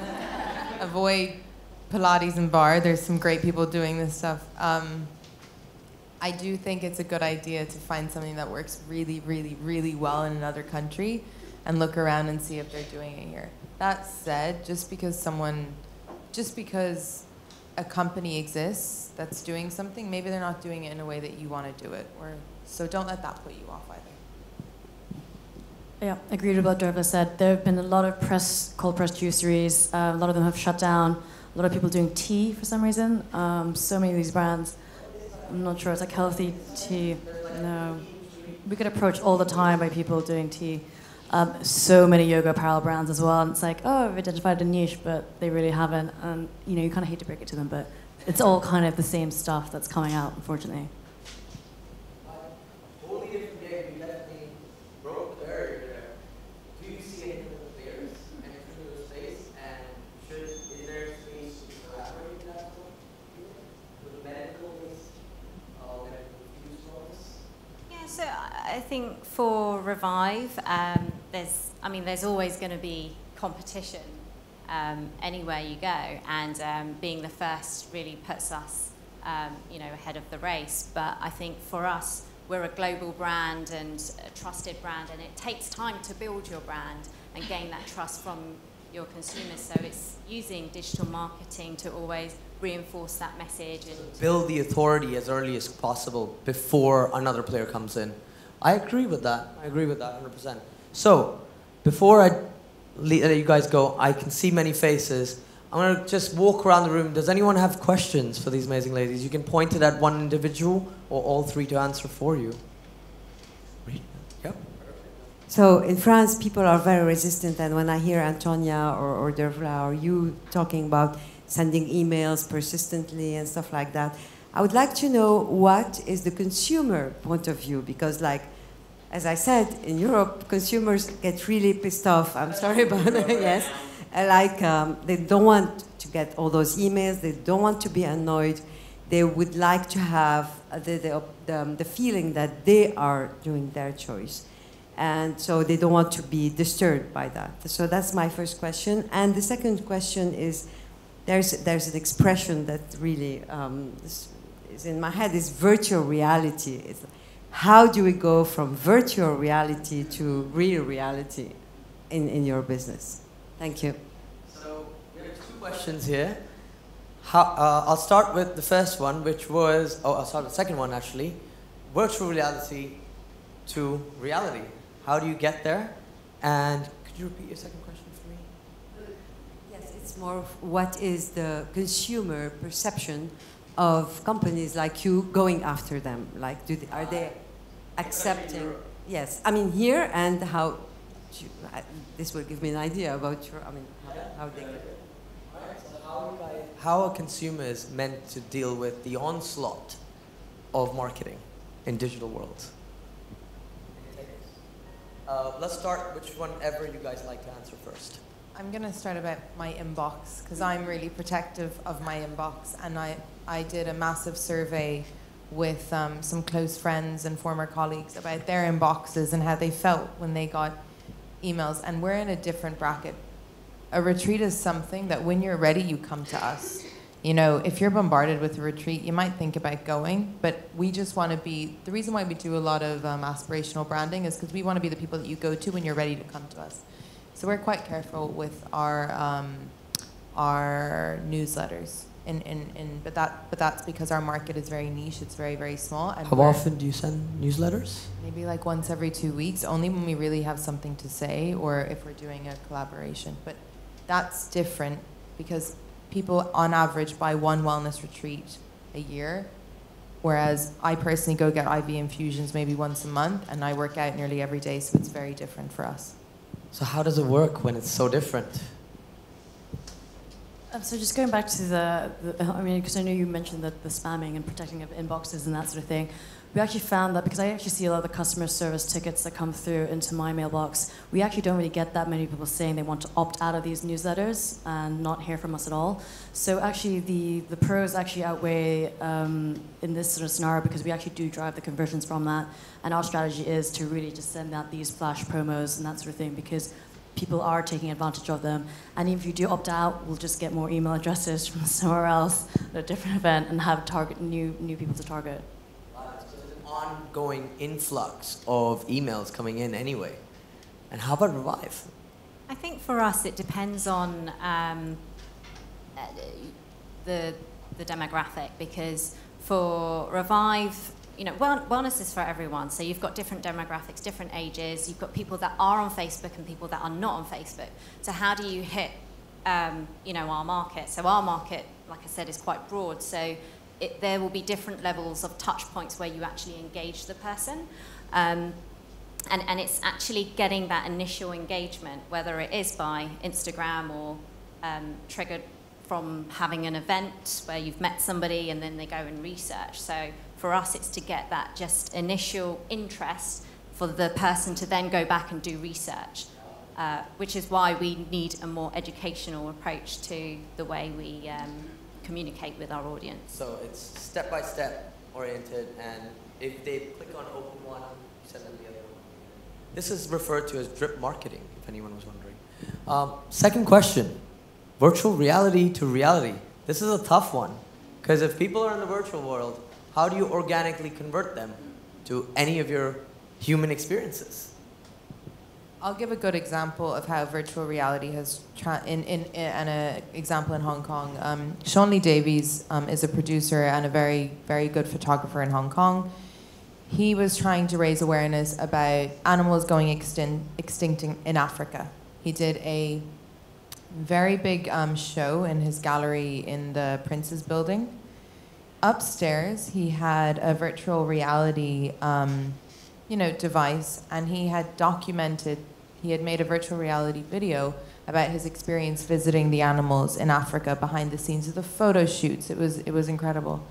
avoid Pilates and bar. There's some great people doing this stuff. Um, I do think it's a good idea to find something that works really, really, really well in another country and look around and see if they're doing it here. That said, just because someone, just because a company exists that's doing something, maybe they're not doing it in a way that you want to do it. Or so don't let that put you off either. Yeah, agreed with what Dervla said. There have been a lot of press, cold press juiceries. Uh, a lot of them have shut down. A lot of people doing tea for some reason. Um, so many of these brands. I'm not sure it's like healthy tea. No, we get approached all the time by people doing tea. Um, so many yoga apparel brands as well. And it's like, oh, I've identified a niche, but they really haven't. And you know, you kind of hate to break it to them, but it's all kind of the same stuff that's coming out, unfortunately. Totally different game. You definitely broke the barrier there. Do you see any of the players entering the space? And should is there space to collaborate with that one? With the medical based, uh, medical infused wellness? Yeah, so I I think for REVIV, um, there's, I mean, there's always going to be competition um, anywhere you go, and um, being the first really puts us, um, you know, ahead of the race. But I think for us, we're a global brand and a trusted brand, and it takes time to build your brand and gain that trust from your consumers. So it's using digital marketing to always reinforce that message and Build the authority as early as possible before another player comes in. I agree with that. I agree with that 100%. So, before I let you guys go, I can see many faces. I'm going to just walk around the room. Does anyone have questions for these amazing ladies? You can point it at one individual or all three to answer for you. So in France, people are very resistant, and when I hear Antonia or, or Dervla or you talking about sending emails persistently and stuff like that, I would like to know what is the consumer point of view, because like, as I said, in Europe, consumers get really pissed off. I'm sorry about that, yes. Like, um, they don't want to get all those emails, they don't want to be annoyed. They would like to have the, the, the, the feeling that they are doing their choice and so they don't want to be disturbed by that. So that's my first question. And the second question is, there's there's an expression that really um, is, in my head is virtual reality. It's, how do we go from virtual reality to real reality in, in your business? Thank you. So we have two questions here. How, uh, I'll start with the first one, which was, oh, I'll start with the second one actually. Virtual reality to reality. How do you get there? And could you repeat your second question for me? Yes, it's more of what is the consumer perception of companies like you going after them? Like, do they, are they accepting? Yes, I mean here and how. you- I- This will give me an idea about your. I mean, how, how they. How are consumers meant to deal with the onslaught of marketing in digital worlds? Uh, let's start which one ever you guys like to answer first. I'm going to start about my inbox because I'm really protective of my inbox. And I, I did a massive survey with um, some close friends and former colleagues about their inboxes and how they felt when they got emails. And we're in a different bracket. A retreat is something that when you're ready, you come to us. You know, if you're bombarded with a retreat, you might think about going, but we just want to be the reason why we do a lot of um, aspirational branding is because we want to be the people that you go to when you're ready to come to us. So we're quite careful with our um, our newsletters, in, in, in, but that but that's because our market is very niche. It's very very small. And How often do you send newsletters? Maybe like once every two weeks, only when we really have something to say or if we're doing a collaboration. But that's different because people on average buy one wellness retreat a year, whereas I personally go get IV infusions maybe once a month and I work out nearly every day, so it's very different for us. So how does it work when it's so different? Um, so just going back to the, the I mean, because I know you mentioned that the spamming and protecting of inboxes and that sort of thing. We actually found that because I actually see a lot of the customer service tickets that come through into my mailbox, we actually don't really get that many people saying they want to opt out of these newsletters and not hear from us at all. So actually, the, the pros actually outweigh um, in this sort of scenario because we actually do drive the conversions from that. And our strategy is to really just send out these flash promos and that sort of thing because people are taking advantage of them. And if you do opt out, we'll just get more email addresses from somewhere else at a different event and have target new new people to target. Ongoing influx of emails coming in anyway. And how about REVIV? I think for us it depends on um, the the demographic because for REVIV, you know, wellness is for everyone. So you've got different demographics, different ages. You've got people that are on Facebook and people that are not on Facebook. So how do you hit, um, you know, our market? So our market, like I said, is quite broad. So it, there will be different levels of touch points where you actually engage the person. Um, and, and it's actually getting that initial engagement, whether it is by Instagram or um, triggered from having an event where you've met somebody and then they go and research. So for us, it's to get that just initial interest for the person to then go back and do research, uh, which is why we need a more educational approach to the way we um, communicate with our audience. So it's step by step oriented, and if they click on open one, send them the other one. This is referred to as drip marketing, if anyone was wondering. Um, second question virtual reality to reality. This is a tough one, because if people are in the virtual world, how do you organically convert them to any of your human experiences? I'll give a good example of how virtual reality has, tra- in, in, in and an example in Hong Kong. Um, Sean Lee Davies um, is a producer and a very, very good photographer in Hong Kong. He was trying to raise awareness about animals going extin- extinct in, in Africa. He did a very big um, show in his gallery in the Prince's Building. Upstairs, he had a virtual reality um, you know, device, and he had documented, he had made a virtual reality video about his experience visiting the animals in Africa behind the scenes of the photo shoots. It was, it was incredible.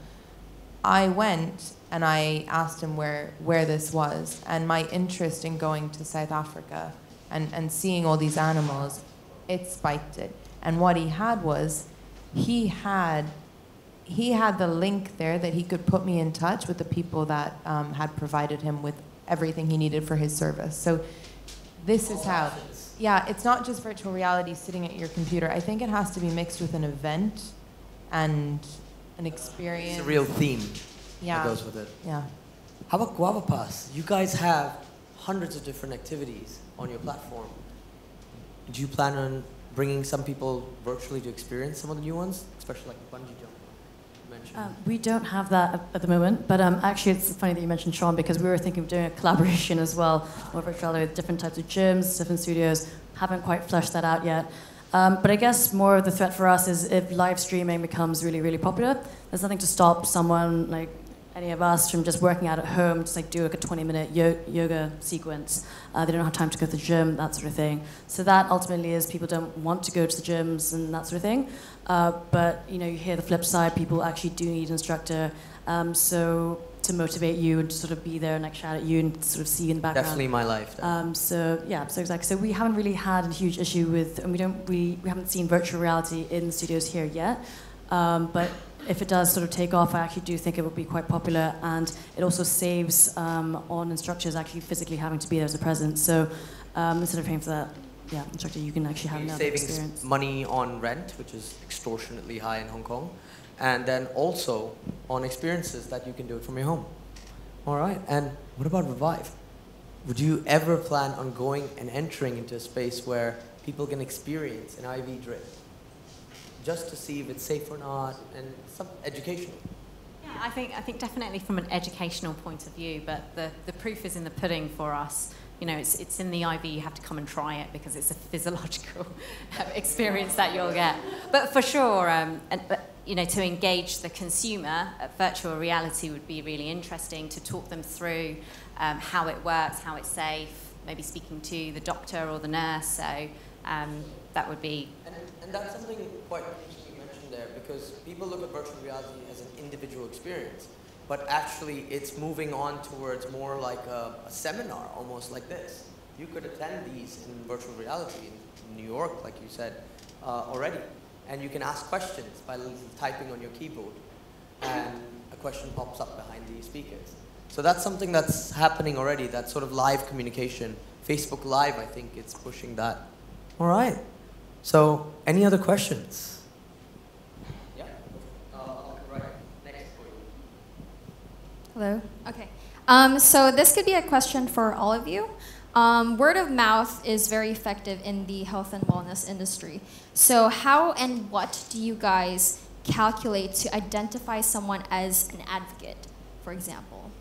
I went and I asked him where, where this was, and my interest in going to South Africa and, and seeing all these animals, it spiked it. And what he had was, he had he had the link there that he could put me in touch with the people that um, had provided him with everything he needed for his service. So this is how. Yeah, it's not just virtual reality sitting at your computer. I think it has to be mixed with an event and an experience. It's a real theme Yeah. that goes with it. Yeah. How about GuavaPass? You guys have hundreds of different activities on your platform. Do you plan on bringing some people virtually to experience some of the new ones, especially like the bungee jump you mentioned? Um, we don't have that at, the moment, but um, actually it's funny that you mentioned Sean because we were thinking of doing a collaboration as well, more virtual with different types of gyms, different studios. Haven't quite fleshed that out yet. Um, but I guess more of the threat for us is if live streaming becomes really, really popular, there's nothing to stop someone like any of us from just working out at home, just like do like a 20 minute yo- yoga sequence. Uh, they don't have time to go to the gym, that sort of thing. So that ultimately is people don't want to go to the gyms and that sort of thing. Uh, but you know, you hear the flip side, people actually do need an instructor. Um, so to motivate you and to sort of be there and like shout at you and sort of see you in the background. Definitely my life. Um, so yeah, so exactly. So we haven't really had a huge issue with, and we don't, we, we haven't seen virtual reality in the studios here yet. Um, but if it does sort of take off, I actually do think it will be quite popular, and it also saves um, on instructors actually physically having to be there as a presence. So um, instead of paying for that, yeah, instructor, you can actually have You're another saving experience. money on rent, which is extortionately high in Hong Kong, and then also on experiences that you can do it from your home. All right, and what about REVIV? Would you ever plan on going and entering into a space where people can experience an IV drip, just to see if it's safe or not, and some educational? Yeah, I think I think definitely from an educational point of view, but the, the proof is in the pudding for us. You know, it's it's in the IV. You have to come and try it because it's a physiological experience that you'll get. But for sure, um, and, but, you know, to engage the consumer, uh, virtual reality would be really interesting to talk them through um, how it works, how it's safe. Maybe speaking to the doctor or the nurse. So um, that would be And, and that's something quite interesting you mentioned there because people look at virtual reality as an individual experience, but actually it's moving on towards more like a, a seminar, almost like this. You could attend these in virtual reality in New York, like you said uh, already, and you can ask questions by typing on your keyboard, and a question pops up behind the speakers. So that's something that's happening already. That sort of live communication. Facebook Live, I think, it's pushing that. All right. So, any other questions? Yeah. Uh, right next for you. Hello. Okay. Um, so this could be a question for all of you. Um, word of mouth is very effective in the health and wellness industry. So how and what do you guys calculate to identify someone as an advocate, for example?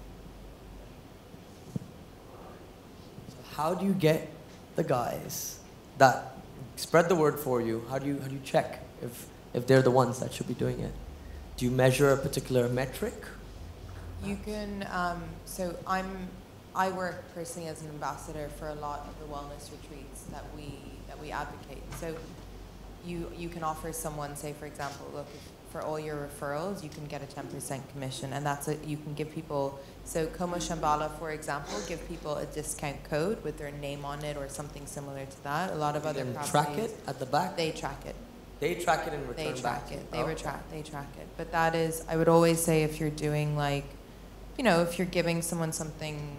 So, how do you get the guys that spread the word for you? How do you how do you check if if they're the ones that should be doing it? Do you measure a particular metric? You can, um, so I'm, I work personally as an ambassador for a lot of the wellness retreats that we, that we advocate. So you, you can offer someone, say for example, look, for all your referrals, you can get a 10% commission and that's it, you can give people, so Como Shambhala, for example, give people a discount code with their name on it or something similar to that. A lot of You other properties. track it at the back. They track it. They track it and return back. They track back. it. They Oh, retract. They track it. But that is, I would always say, if you're doing like, you know, if you're giving someone something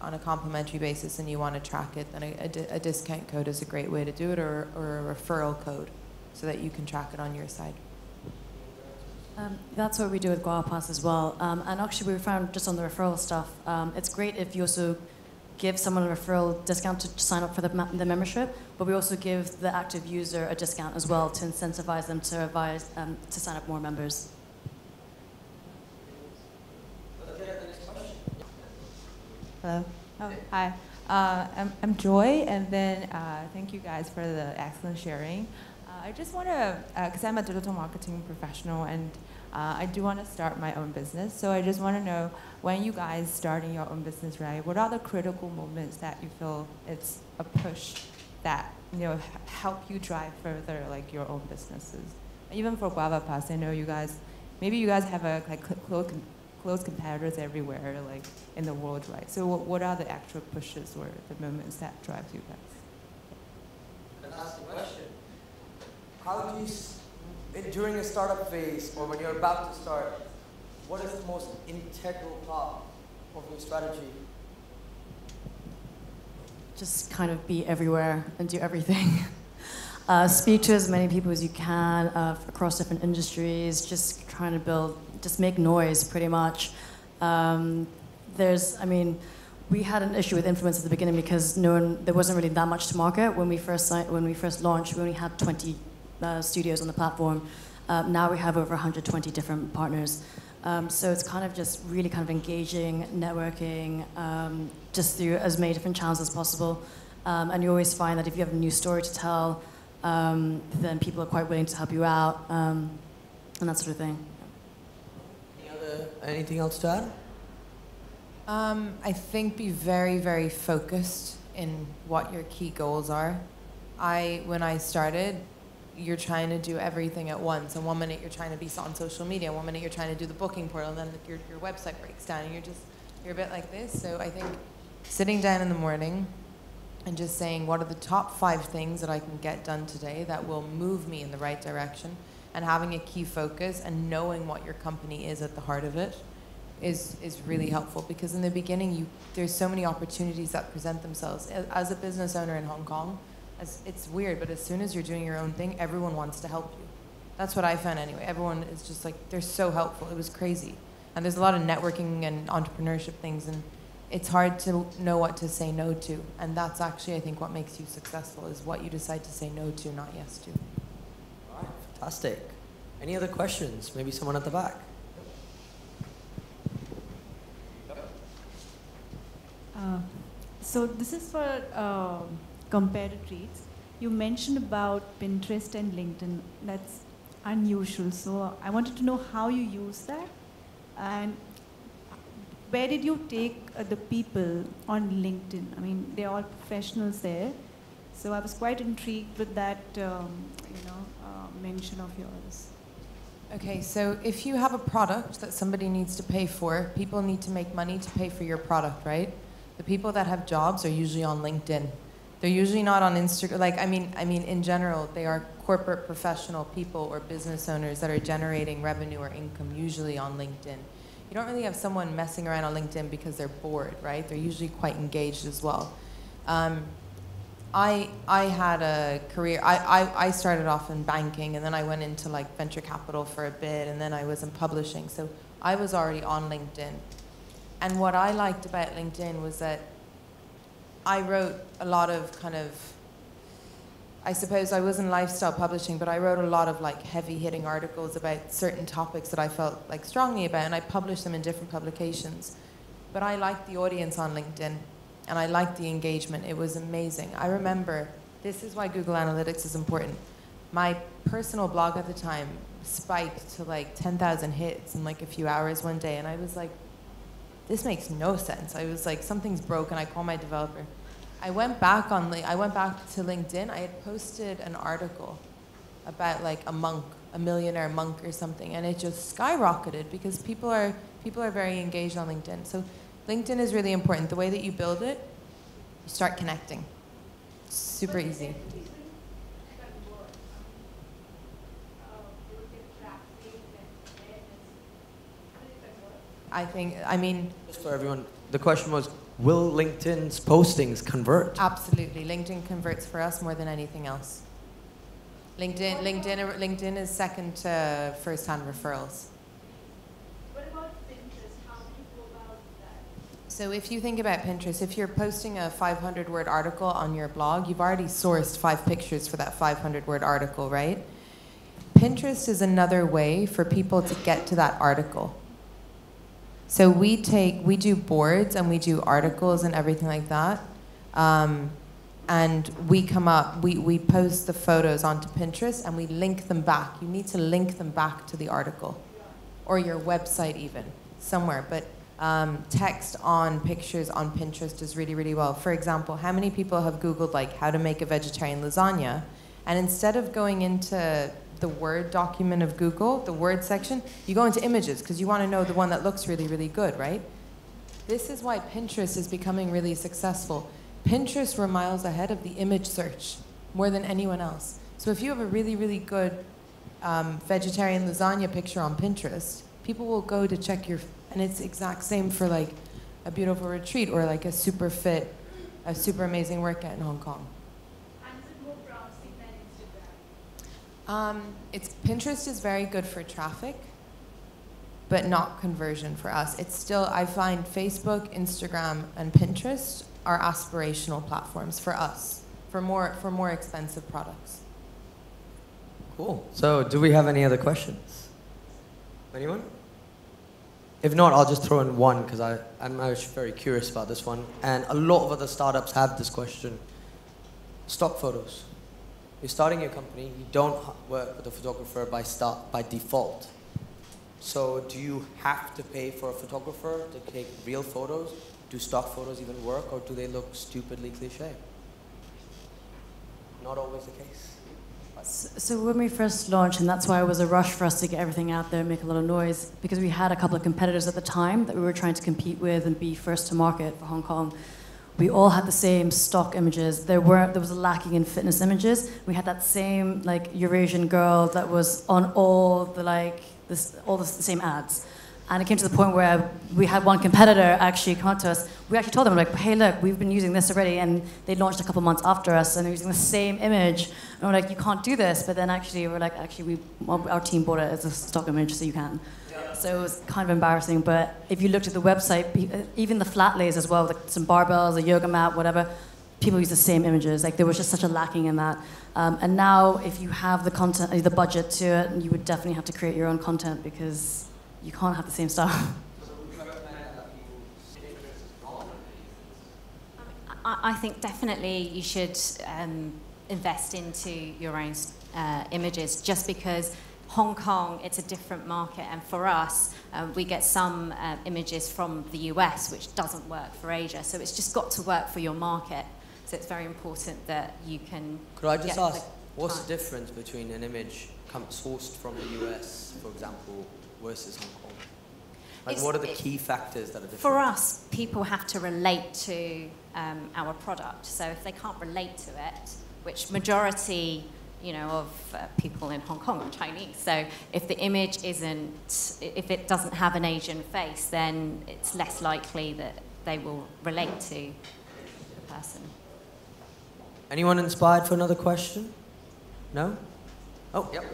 on a complimentary basis and you want to track it, then a, a, a discount code is a great way to do it, or, or a referral code, so that you can track it on your side. Um, that's what we do with GuavaPass as well. Um, and actually, we found just on the referral stuff, um, it's great if you also give someone a referral discount to sign up for the, the membership, but we also give the active user a discount as well to incentivize them to advise um, to sign up more members. Hello. Oh, hi. Uh, I'm, I'm Joy, and then uh, thank you guys for the excellent sharing. Uh, I just want to, because I'm a digital marketing professional, and uh, I do want to start my own business. So I just want to know when you guys starting your own business, right? What are the critical moments that you feel it's a push that you know help you drive further, like your own businesses? Even for GuavaPass, I know you guys, maybe you guys have a like cl- close close competitors everywhere, like in the world, right? So what, what are the actual pushes or the moments that drive you guys? And ask the question. How do you, during a startup phase or when you're about to start, what is the most integral part of your strategy? just kind of be everywhere and do everything. Uh, speak to as many people as you can uh, across different industries. Just trying to build, just make noise, pretty much. Um, there's, I mean, we had an issue with influence at the beginning because no one, there wasn't really that much to market when we first when we first launched. We only had 20 uh, studios on the platform. Uh, now we have over 120 different partners. Um, so it's kind of just really kind of engaging, networking, um, just through as many different channels as possible. Um, and you always find that if you have a new story to tell, um, then people are quite willing to help you out um, and that sort of thing. Any anything else to add? Um, I think be very, very focused in what your key goals are. I, when I started, you're trying to do everything at once. And one minute you're trying to be on social media, one minute you're trying to do the booking portal, and then your, your website breaks down, and you're just, you're a bit like this. So I think sitting down in the morning and just saying, what are the top five things that I can get done today that will move me in the right direction, and having a key focus and knowing what your company is at the heart of it is is really helpful because in the beginning you there's so many opportunities that present themselves. As a business owner in Hong Kong as, it's weird but as soon as you're doing your own thing everyone wants to help you. That's what I found anyway. Everyone is just like they're so helpful. It was crazy. And there's a lot of networking and entrepreneurship things and it's hard to know what to say no to. And that's actually I think what makes you successful is what you decide to say no to not yes to fantastic. Any other questions? Maybe someone at the back. Uh, so this is for uh, Compare Retreats. You mentioned about Pinterest and LinkedIn. That's unusual. So I wanted to know how you use that, and where did you take uh, the people on LinkedIn? I mean, they're all professionals there. So I was quite intrigued with that, um, mention of yours. Okay, so if you have a product that somebody needs to pay for, people need to make money to pay for your product, right? The people that have jobs are usually on LinkedIn. They're usually not on Instagram. Like, I mean, I mean, in general, they are corporate professional people or business owners that are generating revenue or income, usually on LinkedIn. You don't really have someone messing around on LinkedIn because they're bored, right? They're usually quite engaged as well. Um, I, I had a career, I, I, I started off in banking and then I went into like venture capital for a bit and then I was in publishing. So I was already on LinkedIn. And what I liked about LinkedIn was that I wrote a lot of kind of, I suppose I was in lifestyle publishing, but I wrote a lot of like heavy hitting articles about certain topics that I felt like strongly about and I published them in different publications. But I liked the audience on LinkedIn and I liked the engagement. It was amazing. I remember, this is why Google Analytics is important. My personal blog at the time spiked to like 10,000 hits in like a few hours one day and I was like, this makes no sense. I was like, something's broken. I called my developer. I went back on, I went back to LinkedIn. I had posted an article about like a monk, a millionaire monk or something, and it just skyrocketed because people are people are very engaged on LinkedIn. So LinkedIn is really important. The way that you build it, you start connecting. Super easy. I think, I mean, Just for everyone, the question was, will LinkedIn's postings convert? absolutely. LinkedIn converts for us more than anything else. LinkedIn, LinkedIn, LinkedIn is second to first-hand referrals. What about Pinterest? How do you go about that? So if you think about Pinterest, if you're posting a 500 word article on your blog, you've already sourced five pictures for that 500 word article, right? Pinterest is another way for people to get to that article. So we take, we do boards and we do articles and everything like that. Um, and we come up, we, we post the photos onto Pinterest and we link them back. You need to link them back to the article or your website even, somewhere. But um, text on pictures on Pinterest does really, really well. For example, how many people have Googled like how to make a vegetarian lasagna? And instead of going into the Word document of Google, the Word section, you go into images because you want to know the one that looks really, really good, right? This is why Pinterest is becoming really successful. Pinterest were miles ahead of the image search more than anyone else. So if you have a really, really good um, vegetarian lasagna picture on Pinterest, people will go to check your, and it's exact same for like a beautiful retreat or like a super fit, a super amazing workout in Hong Kong. And is it more promising than Instagram? Um, it's Pinterest is very good for traffic, but not conversion for us. It's still I find Facebook, Instagram, and Pinterest are aspirational platforms for us for more for more expensive products. Cool. So, do we have any other questions? Anyone? If not, I'll just throw in one because I'm actually very curious about this one. And a lot of other startups have this question stock photos. you're starting your company, you don't work with a photographer by start by default. So do you have to pay for a photographer to take real photos? Do stock photos even work, or do they look stupidly cliche? Not always the case. So, when we first launched, and that's why it was a rush for us to get everything out there and make a lot of noise, because we had a couple of competitors at the time that we were trying to compete with and be first to market for Hong Kong. We all had the same stock images. There were there was a lacking in fitness images. We had that same like Eurasian girl that was on all the like this all the same ads. And it came to the point where we had one competitor actually come up to us. We actually told them, like, hey, look, we've been using this already. And they launched a couple months after us and they're using the same image. And we're like, you can't do this. But then actually, we're like, actually, we, our team bought it as a stock image, so you can. So it was kind of embarrassing. But if you looked at the website, uh, even the flat lays as well, like some barbells, a yoga mat, whatever, people use the same images. Like there was just such a lacking in that. Um, and now, if you have the content, the budget to it, you would definitely have to create your own content because you can't have the same stuff. I, I think definitely you should um, invest into your own uh, images just because Hong Kong, it's a different market. And for us, um, we get some uh, images from the US, which doesn't work for Asia. So it's just got to work for your market. So it's very important that you can. Could I just ask, the what's the difference between an image sourced from the US, for example, versus Hong Kong? Like, It's- what are the key factors that are different? For us, people have to relate to um, our product. So if they can't relate to it, which majority, you know, of uh, people in Hong Kong are Chinese. So if the image isn't, if it doesn't have an Asian face, then it's less likely that they will relate to the person. Anyone inspired for another question? No? Oh, yep.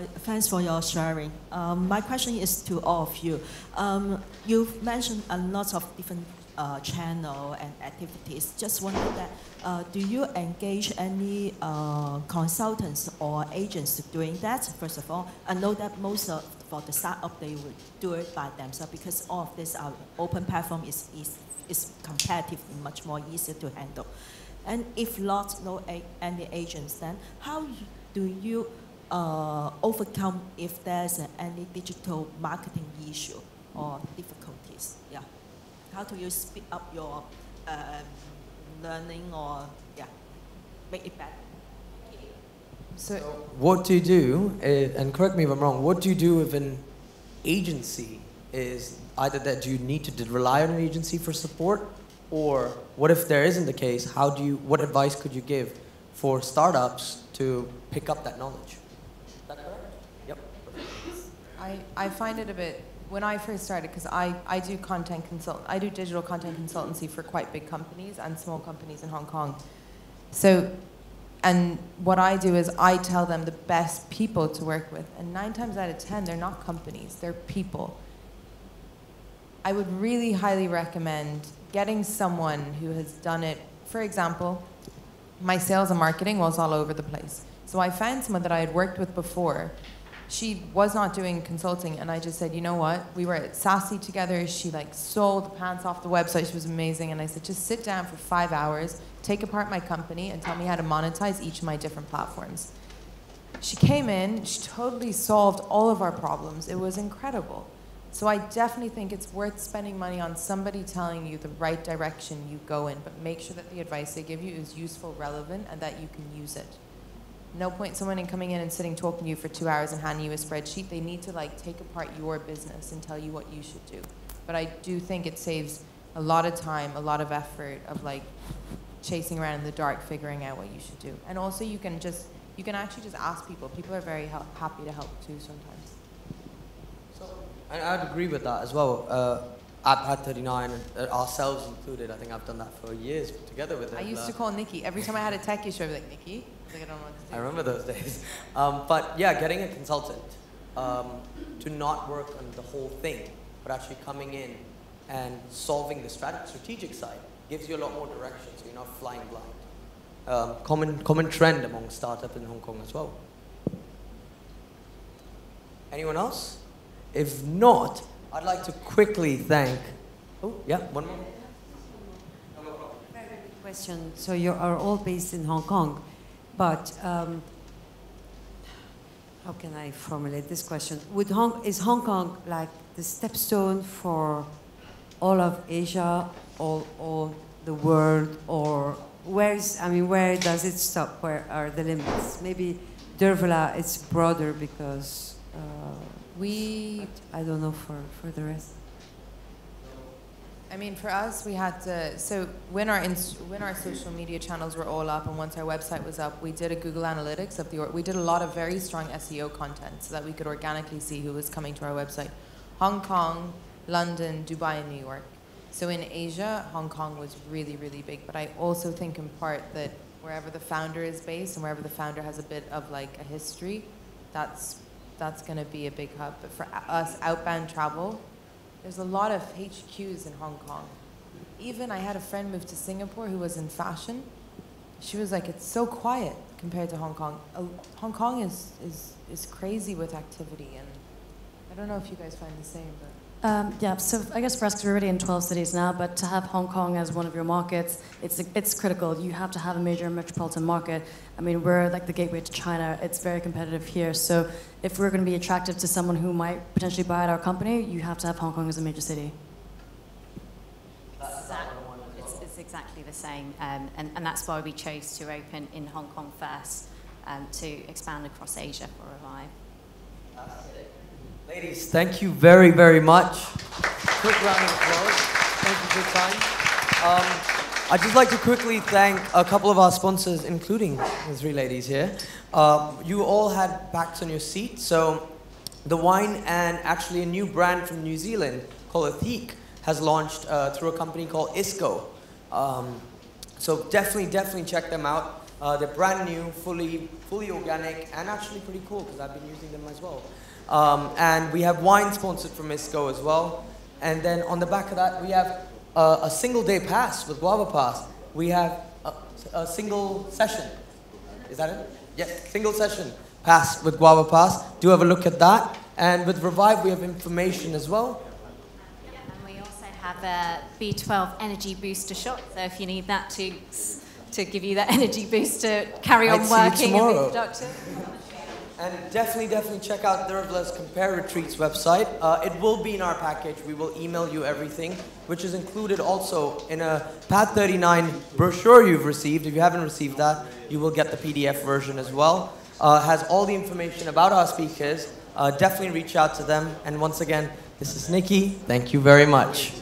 Thanks for your sharing. Um, my question is to all of you. Um, you've mentioned a lot of different uh, channel and activities. Just wonder that, uh, do you engage any uh, consultants or agents doing that? First of all, I know that most of for the startup they would do it by themselves because all of this uh, open platform is, is is competitive and much more easier to handle. And if not, no any agents, then how do you uh, overcome if there's any digital marketing issue or difficulties? Yeah. How do you speed up your um, learning or yeah, make it better? So, What do you do, uh, and correct me if I'm wrong, what do you do if an agency is either that you need to rely on an agency for support, or what if there isn't the case? How do you, what advice could you give for startups to pick up that knowledge? Is that correct? Yep. I, I find it a bit when I first started because I, I do content consult I do digital content consultancy for quite big companies and small companies in Hong Kong. So and what I do is I tell them the best people to work with and 9 times out of 10 they're not companies, they're people. I would really highly recommend getting someone who has done it. For example, my sales and marketing was all over the place. So I found someone that I had worked with before. She was not doing consulting, and I just said, you know what? We were at Sassy together. She like sold the pants off the website. She was amazing, and I said, just sit down for five hours, take apart my company, and tell me how to monetize each of my different platforms. She came in. She totally solved all of our problems. It was incredible. So I definitely think it's worth spending money on somebody telling you the right direction you go in, but make sure that the advice they give you is useful, relevant, and that you can use it. No point someone in coming in and sitting talking to you for two hours and handing you a spreadsheet. They need to like take apart your business and tell you what you should do. But I do think it saves a lot of time, a lot of effort of like chasing around in the dark, figuring out what you should do. And also you can just you can actually just ask people. People are very hel- happy to help too sometimes. And I'd agree with that as well. Uh, at PAD39, uh, ourselves included, I think I've done that for years together with I used to call Nikki every time I had a tech issue. I'd be like, Nikki, like, I don't know what to do. I remember those days. Um, but yeah, getting a consultant um, to not work on the whole thing, but actually coming in and solving the strat- strategic side gives you a lot more direction, so you're not flying blind. Um, common, common trend among startups in Hong Kong as well. Anyone else? If not, I'd like to quickly thank. Oh, yeah, one more. Very good question. So you are all based in Hong Kong, but um, how can I formulate this question? Would Hong, is Hong Kong like the stepstone for all of Asia, all, all the world, or where is, I mean, where does it stop? Where are the limits? Maybe Dervla, it's broader because uh, We I don't know for, for the rest. I mean, for us, we had to. So when our when our social media channels were all up, and once our website was up, we did a Google Analytics of the. We did a lot of very strong SEO content so that we could organically see who was coming to our website. Hong Kong, London, Dubai, and New York. So in Asia, Hong Kong was really, really big. But I also think in part that wherever the founder is based and wherever the founder has a bit of like a history, that's that's going to be a big hub. But for uh, us, outbound travel, there's a lot of HQs in Hong Kong. Even I had a friend move to Singapore who was in fashion. She was like, it's so quiet compared to Hong Kong. Uh, Hong Kong is, is, is crazy with activity, and I don't know if you guys find the same, but. Um, yeah, so I guess for us, 'cause we're already in 12 cities now, but to have Hong Kong as one of your markets, it's, it's critical. You have to have a major metropolitan market. I mean, we're like the gateway to China. It's very competitive here. So if we're going to be attractive to someone who might potentially buy at our company, you have to have Hong Kong as a major city. Exact- It's, it's exactly the same, um, and, and that's why we chose to open in Hong Kong first um, to expand across Asia for REVIV. Ladies, thank you very, very much. Quick round of applause. Thank you for your time. Um, I'd just like to quickly thank a couple of our sponsors, including the three ladies here. Uh, you all had backs on your seat, so the wine and actually a new brand from New Zealand called Athik has launched uh, through a company called Isco. Um, so definitely, definitely check them out. Uh, they're brand new, fully, fully organic, and actually pretty cool because I've been using them as well. Um, and we have wine sponsored from Isco as well. And then on the back of that, we have uh, a single day pass with GuavaPass. We have a, a single session. Is that it? Yes, single session pass with GuavaPass. Do have a look at that. And with REVIV, we have information as well. And we also have a B12 energy booster shot, so if you need that to, to give you that energy boost to carry on I'd see working and be productive. And definitely, definitely check out Dervla's Compare Retreats website. Uh, it will be in our package. We will email you everything, which is included also in a PAD39 brochure you've received. If you haven't received that, you will get the PDF version as well. Uh, has all the information about our speakers. Uh, definitely reach out to them. And once again, this is Nikki. Thank you very much.